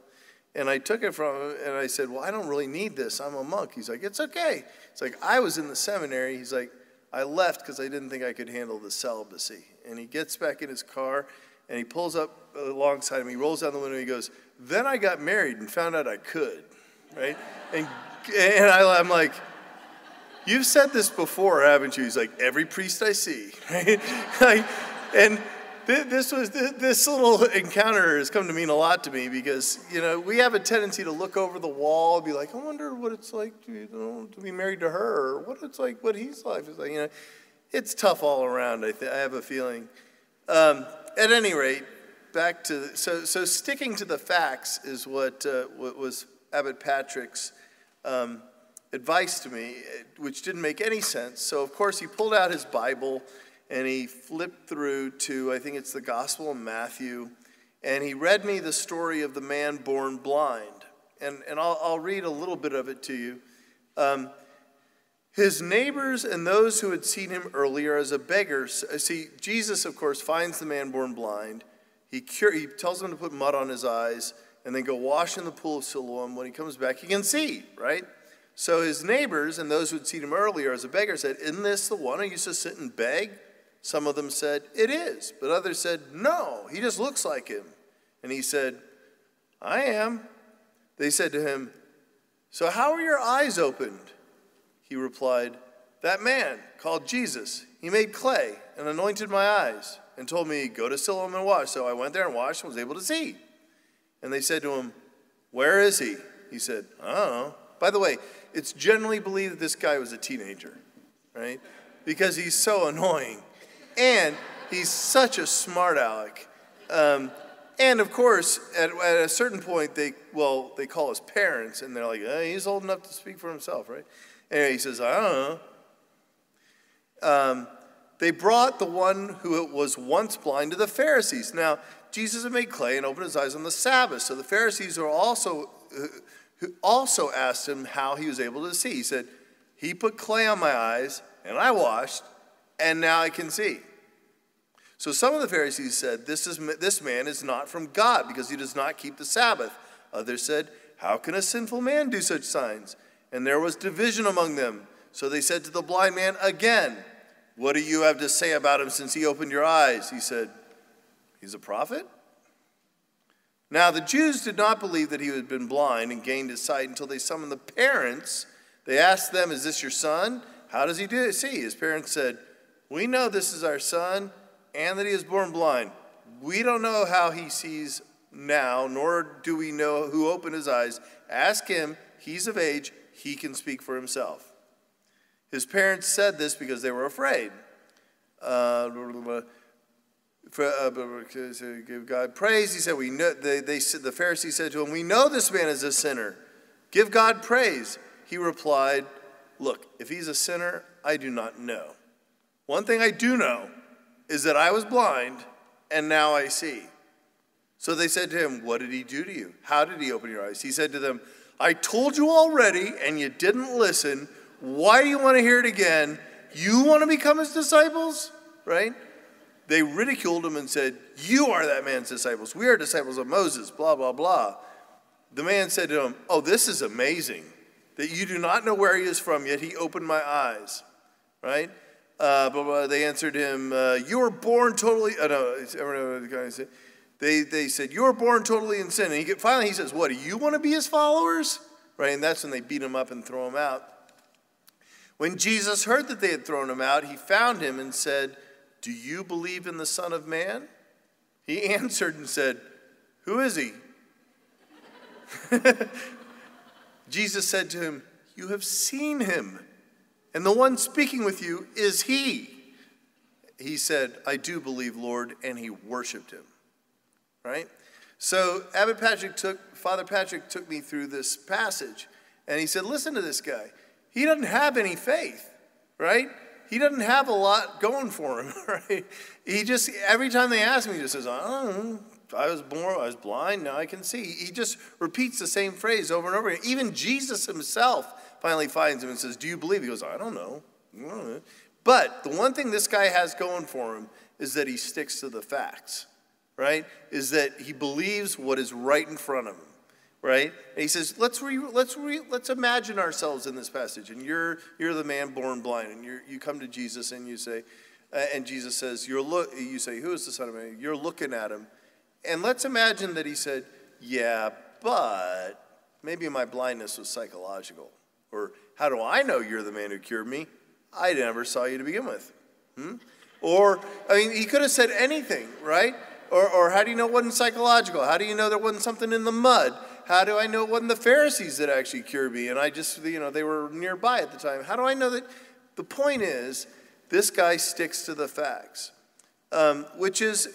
And I took it from him and I said, Well, I don't really need this. I'm a monk. He's like, It's okay. It's like, I was in the seminary. He's like, I left because I didn't think I could handle the celibacy. And he gets back in his car and he pulls up alongside of me, rolls down the window, and he goes, Then I got married and found out I could, right? And, and I, I'm like, You've said this before, haven't you? He's like, Every priest I see, right? like, and this was this little encounter has come to mean a lot to me because you know we have a tendency to look over the wall and be like, I wonder what it's like to, you know, to be married to her, or what it's like, what his life is like. You know, it's tough all around. I, I have a feeling. Um, at any rate, back to so so sticking to the facts is what uh, what was Abbot Patrick's um, advice to me, which didn't make any sense. So of course he pulled out his Bible and he flipped through to I think it's the Gospel of Matthew, and he read me the story of the man born blind, and and I'll, I'll read a little bit of it to you. Um, his neighbors and those who had seen him earlier as a beggar, see, Jesus, of course, finds the man born blind. He, cure, he tells him to put mud on his eyes and then go wash in the pool of Siloam. When he comes back, he can see, right? So his neighbors and those who had seen him earlier as a beggar said, Isn't this the one who used to sit and beg? Some of them said, It is. But others said, No, he just looks like him. And he said, I am. They said to him, So how are your eyes opened? He replied, That man called Jesus, he made clay and anointed my eyes and told me, Go to Siloam and wash. So I went there and washed and was able to see. And they said to him, Where is he? He said, I don't know. By the way, it's generally believed that this guy was a teenager, right? Because he's so annoying. And he's such a smart aleck. Um, and of course, at, at, a certain point, they, well, they call his parents and they're like, he's old enough to speak for himself, right? And he says, I don't know. Um, they brought the one who was once blind to the Pharisees. Now, Jesus had made clay and opened his eyes on the Sabbath. So the Pharisees are also, uh, who also asked him how he was able to see. He said, He put clay on my eyes, and I washed, and now I can see. So some of the Pharisees said, This, is, this man is not from God because he does not keep the Sabbath. Others said, How can a sinful man do such signs? And there was division among them. So they said to the blind man again, What do you have to say about him since he opened your eyes? He said, He's a prophet? Now the Jews did not believe that he had been blind and gained his sight until they summoned the parents. They asked them, Is this your son? How does he do see? His parents said, We know this is our son and that he is born blind. We don't know how he sees now, nor do we know who opened his eyes. Ask him he's of age, he can speak for himself. His parents said this because they were afraid. Uh, for, uh, give God praise. He said, "We know." They, they, the Pharisee said to him, "We know this man is a sinner. Give God praise." He replied, "Look, if he's a sinner, I do not know. One thing I do know is that I was blind, and now I see." So they said to him, "What did he do to you? How did he open your eyes?" He said to them, "I told you already, and you didn't listen. Why do you want to hear it again? You want to become his disciples, right?" they ridiculed him and said, You are that man's disciples. We are disciples of Moses, blah, blah, blah. The man said to him, Oh, this is amazing that you do not know where he is from, yet he opened my eyes, right? Uh, blah, blah. They answered him, uh, You were born totally, uh, no, they, they said, You were born totally in sin. And he, finally he says, What, do you want to be his followers? Right? And that's when they beat him up and throw him out. When Jesus heard that they had thrown him out, he found him and said, do you believe in the Son of Man? He answered and said, Who is he? Jesus said to him, You have seen him, and the one speaking with you is he. He said, I do believe, Lord, and he worshiped him. Right? So Abbot Patrick took, Father Patrick took me through this passage, and he said, Listen to this guy. He doesn't have any faith, right? he doesn't have a lot going for him, right? He just, every time they ask him, he just says, oh, I was born, I was blind, now I can see. He just repeats the same phrase over and over again. Even Jesus himself finally finds him and says, Do you believe? He goes, I don't know. But the one thing this guy has going for him is that he sticks to the facts, right? Is that he believes what is right in front of him right? And he says, let's, re, let's, re, let's imagine ourselves in this passage. And you're, you're the man born blind, and you you come to Jesus and you say, uh, and Jesus says, you're look, you say, who is the Son of Man? You're looking at him. And let's imagine that he said, yeah, but maybe my blindness was psychological. Or how do I know you're the man who cured me? I never saw you to begin with. Hmm? Or, I mean, he could have said anything, right? Or, or how do you know it wasn't psychological? How do you know there wasn't something in the mud? How do I know it wasn't the Pharisees that actually cured me? And I just, you know, they were nearby at the time. How do I know that? The point is, this guy sticks to the facts, um, which is,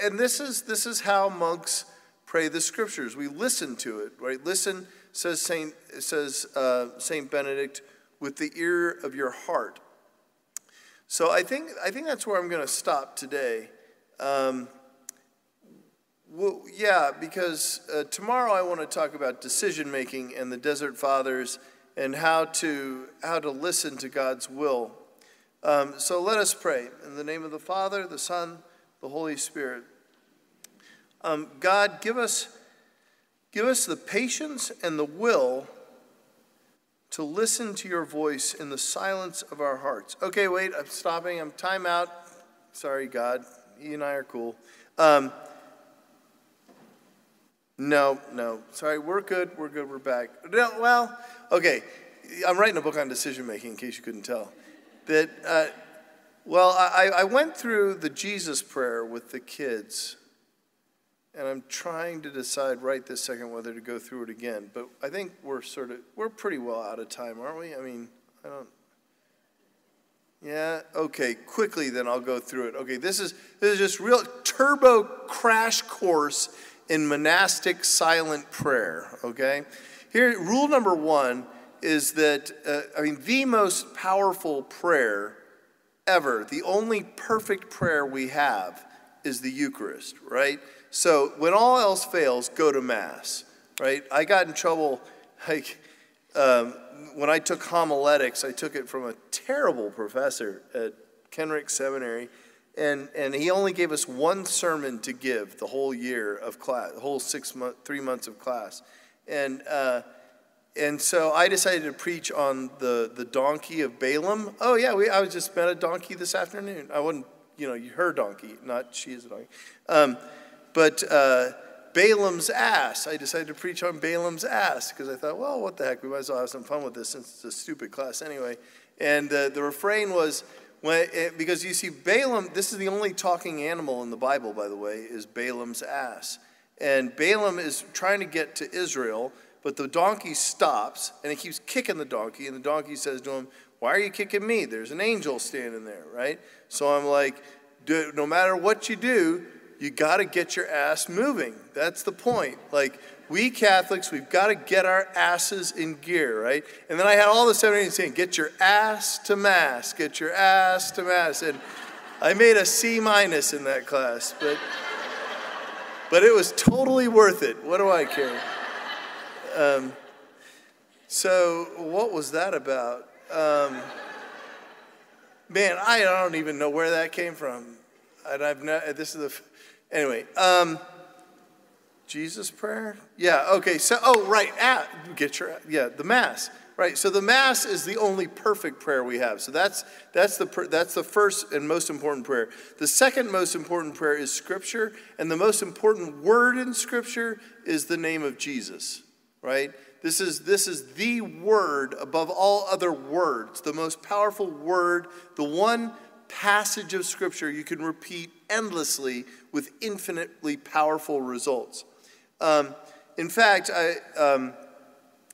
and this is this is how monks pray the scriptures. We listen to it, right? Listen, says Saint says uh, Saint Benedict, with the ear of your heart. So I think I think that's where I'm going to stop today. Um, well, yeah, because uh, tomorrow I want to talk about decision making and the Desert Fathers and how to how to listen to God's will. Um, so let us pray in the name of the Father, the Son, the Holy Spirit. Um, God, give us give us the patience and the will to listen to your voice in the silence of our hearts. Okay, wait, I'm stopping. I'm time out. Sorry, God. You and I are cool. Um, no, no. Sorry, we're good. We're good. We're back. No, well, okay. I'm writing a book on decision making, in case you couldn't tell. That, uh, well, I, I went through the Jesus prayer with the kids, and I'm trying to decide right this second whether to go through it again. But I think we're sort of we're pretty well out of time, aren't we? I mean, I don't. Yeah. Okay. Quickly, then I'll go through it. Okay. This is this is just real turbo crash course in monastic silent prayer, okay? Here, rule number one is that, uh, I mean, the most powerful prayer ever, the only perfect prayer we have is the Eucharist, right? So when all else fails, go to Mass, right? I got in trouble, like, um, when I took homiletics, I took it from a terrible professor at Kenrick Seminary and, and he only gave us one sermon to give the whole year of class, the whole six month, three months of class. And, uh, and so I decided to preach on the, the donkey of Balaam. Oh, yeah, we, I was just met a donkey this afternoon. I wasn't, you know, her donkey, not she is a donkey. Um, but uh, Balaam's ass. I decided to preach on Balaam's ass because I thought, well, what the heck? We might as well have some fun with this since it's a stupid class anyway. And uh, the refrain was, it, because you see, Balaam, this is the only talking animal in the Bible, by the way, is Balaam's ass. And Balaam is trying to get to Israel but the donkey stops and he keeps kicking the donkey, and the donkey says to him, Why are you kicking me? There's an angel standing there, right? So I'm like, No matter what you do, you got to get your ass moving. That's the point. Like, we Catholics, we've got to get our asses in gear, right? And then I had all the seminaries saying, Get your ass to Mass, get your ass to Mass. And I made a C minus in that class, but, but it was totally worth it. What do I care? Um, so, what was that about? Um, man, I don't even know where that came from. And I've not, this is the, anyway, um, Jesus prayer? Yeah, okay, so, oh, right, at, get your, yeah, the Mass. Right, so the Mass is the only perfect prayer we have. So that's, that's, the, that's the first and most important prayer. The second most important prayer is Scripture, and the most important word in Scripture is the name of Jesus, right? This is, this is the word above all other words, the most powerful word, the one passage of Scripture you can repeat endlessly with infinitely powerful results. Um, in fact, I. Um,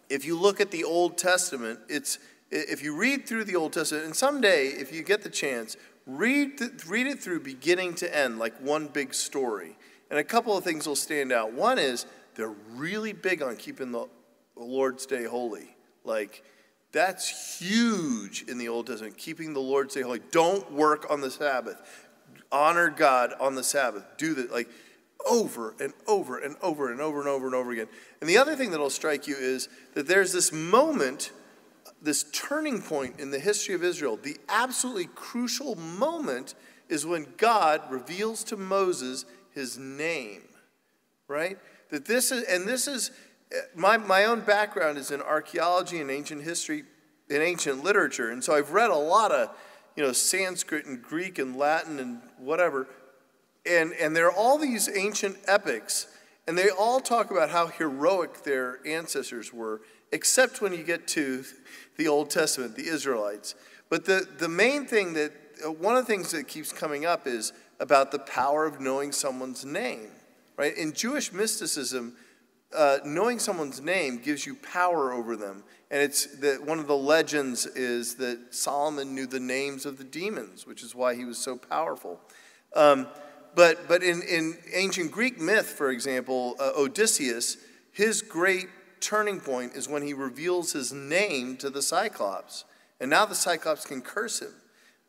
if you look at the Old Testament, it's if you read through the Old Testament, and someday, if you get the chance, read, the, read it through beginning to end, like one big story. And a couple of things will stand out. One is they're really big on keeping the Lord's Day holy. Like, that's huge in the Old Testament, keeping the Lord's Day holy. Don't work on the Sabbath. Honor God on the Sabbath. Do that. Like, over and over and over and over and over and over again. And the other thing that'll strike you is that there's this moment, this turning point in the history of Israel. The absolutely crucial moment is when God reveals to Moses his name, right? That this is, and this is, my, my own background is in archaeology and ancient history and ancient literature. And so I've read a lot of, you know, Sanskrit and Greek and Latin and whatever and, and there are all these ancient epics, and they all talk about how heroic their ancestors were, except when you get to the Old Testament, the Israelites. But the, the main thing that, uh, one of the things that keeps coming up is about the power of knowing someone's name, right? In Jewish mysticism, uh, knowing someone's name gives you power over them. And it's that one of the legends is that Solomon knew the names of the demons, which is why he was so powerful. Um, but, but in, in ancient Greek myth, for example, uh, Odysseus, his great turning point is when he reveals his name to the Cyclops. And now the Cyclops can curse him.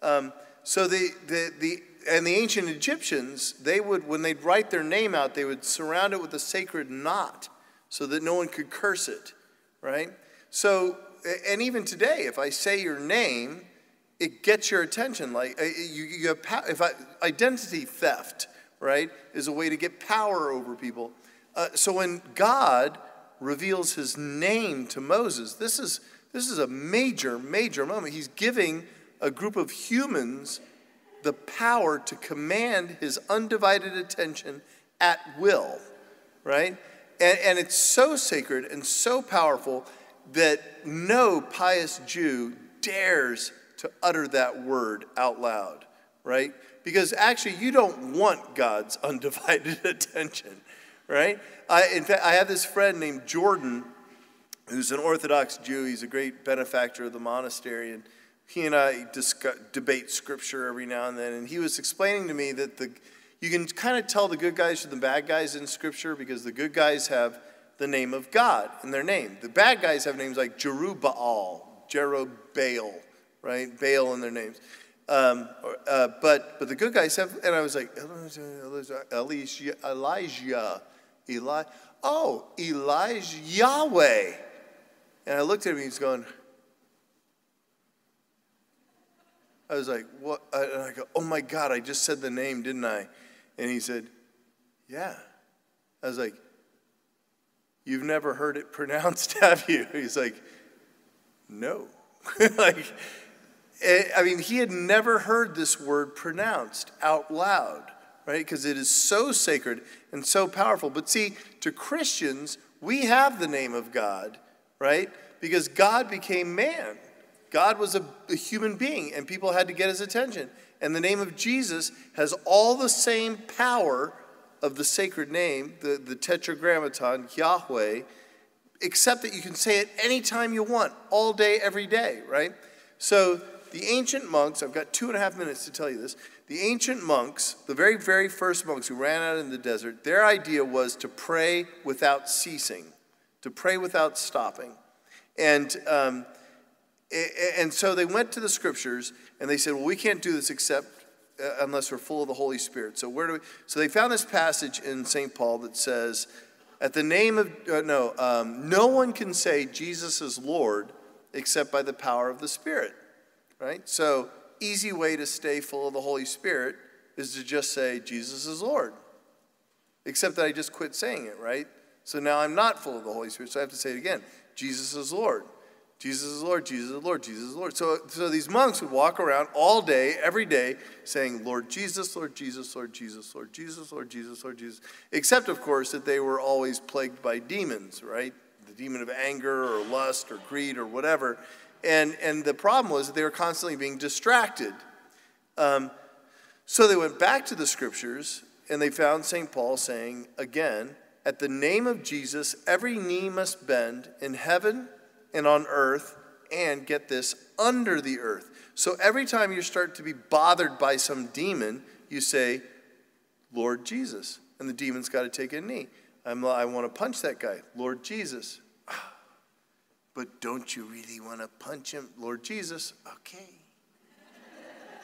Um, so the, the, the, and the ancient Egyptians, they would, when they'd write their name out, they would surround it with a sacred knot so that no one could curse it, right? So, and even today, if I say your name, it gets your attention. Like uh, you, you have if I, identity theft, right, is a way to get power over people. Uh, so when God reveals His name to Moses, this is this is a major, major moment. He's giving a group of humans the power to command His undivided attention at will, right? And, and it's so sacred and so powerful that no pious Jew dares to utter that word out loud, right? Because actually, you don't want God's undivided attention, right? I, in fact, I have this friend named Jordan who's an Orthodox Jew. He's a great benefactor of the monastery, and he and I discuss, debate scripture every now and then. And he was explaining to me that the you can kind of tell the good guys from the bad guys in scripture because the good guys have the name of God in their name. The bad guys have names like Jerubbaal, Jerubbaal, right? Baal in their names. Um, uh, but but the good guys have, and I was like, Elijah, Elijah, Eli, oh, Elijah Yahweh. And I looked at him, he's going, I was like, what? And I go, oh my God, I just said the name, didn't I? And he said, yeah. I was like, you've never heard it pronounced, have you? He's like, no. like, Eh, I mean, he had never heard this word pronounced out loud, right? Because it is so sacred and so powerful. But see, to Christians, we have the name of God, right? Because God became man. God was a, a human being, and people had to get his attention. And the name of Jesus has all the same power of the sacred name, the, the tetragrammaton, Yahweh, except that you can say it anytime you want, all day, every day, right? So the ancient monks, I've got two and a half minutes to tell you this. The ancient monks, the very, very first monks who ran out in the desert, their idea was to pray without ceasing, to pray without stopping. And, um, and so they went to the scriptures and they said, well, we can't do this except uh, unless we're full of the Holy Spirit. So where do we? So they found this passage in St. Paul that says, "At the name of uh, no, um, no one can say Jesus is Lord except by the power of the Spirit." Right. So easy way to stay full of the Holy Spirit is to just say Jesus is Lord. Except that I just quit saying it. Right. So now I'm not full of the Holy Spirit. So I have to say it again. Jesus is Lord. Jesus is Lord, Jesus is Lord, Jesus is Lord. So, so these monks would walk around all day, every day, saying, Lord Jesus, Lord Jesus, Lord Jesus, Lord Jesus, Lord Jesus, Lord Jesus. Except, of course, that they were always plagued by demons, right? The demon of anger or lust or greed or whatever. And, and the problem was they were constantly being distracted. Um, so they went back to the scriptures and they found St. Paul saying, again, at the name of Jesus, every knee must bend in heaven and on earth, and get this, under the earth. So every time you start to be bothered by some demon, you say, Lord Jesus. And the demon's got to take a knee. I'm, I want to punch that guy, Lord Jesus. But don't you really want to punch him, Lord Jesus? Okay.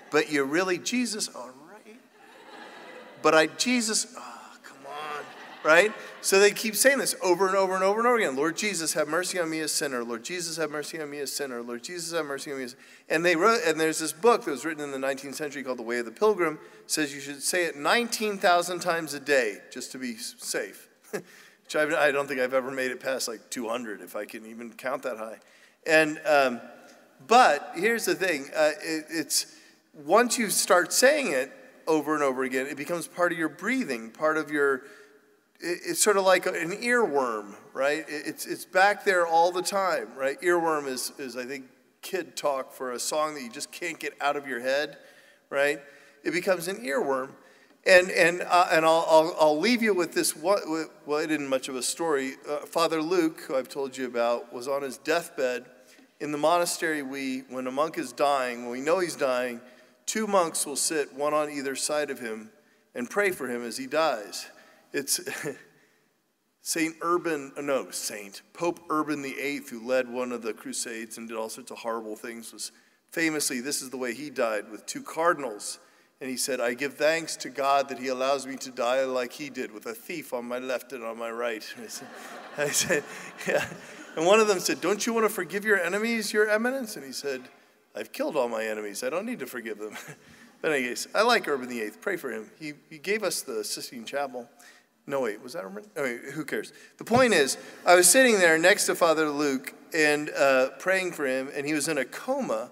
But you're really Jesus? All right. But I, Jesus, oh, come on, right? So they keep saying this over and over and over and over again. Lord Jesus, have mercy on me, a sinner. Lord Jesus, have mercy on me, a sinner. Lord Jesus, have mercy on me. And they wrote, and there's this book that was written in the 19th century called The Way of the Pilgrim. Says you should say it 19,000 times a day just to be safe. Which I don't think I've ever made it past like 200, if I can even count that high. And um, but here's the thing: uh, it, it's once you start saying it over and over again, it becomes part of your breathing, part of your it's sort of like an earworm, right? It's, it's back there all the time, right? Earworm is, is, I think, kid talk for a song that you just can't get out of your head, right? It becomes an earworm. And, and, uh, and I'll, I'll, I'll, leave you with this, well, it isn't much of a story. Uh, Father Luke, who I've told you about, was on his deathbed. In the monastery, we, when a monk is dying, when we know he's dying, two monks will sit, one on either side of him, and pray for him as he dies. It's Saint Urban, uh, no, Saint, Pope Urban VIII, who led one of the Crusades and did all sorts of horrible things, was famously, this is the way he died with two cardinals. And he said, I give thanks to God that he allows me to die like he did, with a thief on my left and on my right. I said, yeah. And one of them said, Don't you want to forgive your enemies, your eminence? And he said, I've killed all my enemies. I don't need to forgive them. but, anyways, I like Urban VIII. Pray for him. He, he gave us the Sistine Chapel. No, wait, was that Roman? Oh, wait, who cares? The point is, I was sitting there next to Father Luke and uh, praying for him, and he was in a coma,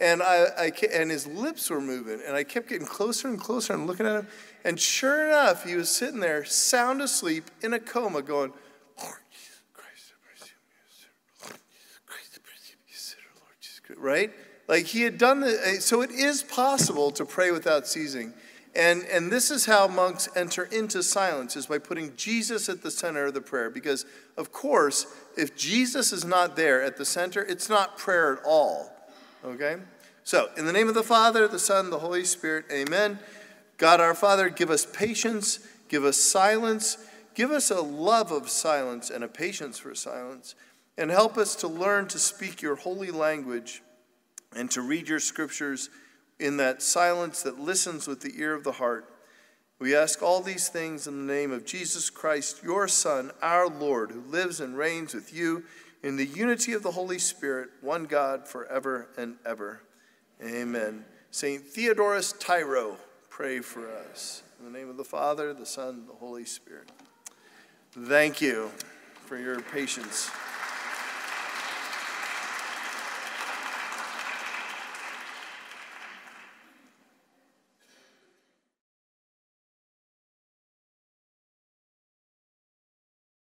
and I, I, and his lips were moving, and I kept getting closer and closer and looking at him, and sure enough, he was sitting there, sound asleep in a coma, going, Jesus Christ, Jesus Christ, Lord Jesus Christ, right? Like he had done the, eh, so it is possible to pray without ceasing. And, and this is how monks enter into silence, is by putting Jesus at the center of the prayer. Because, of course, if Jesus is not there at the center, it's not prayer at all. Okay? So, in the name of the Father, the Son, the Holy Spirit, amen. God our Father, give us patience, give us silence, give us a love of silence and a patience for silence, and help us to learn to speak your holy language and to read your scriptures in that silence that listens with the ear of the heart. We ask all these things in the name of Jesus Christ, your Son, our Lord, who lives and reigns with you in the unity of the Holy Spirit, one God, forever and ever. Amen. St. Theodorus Tyro, pray for us. In the name of the Father, the Son, the Holy Spirit. Thank you for your patience.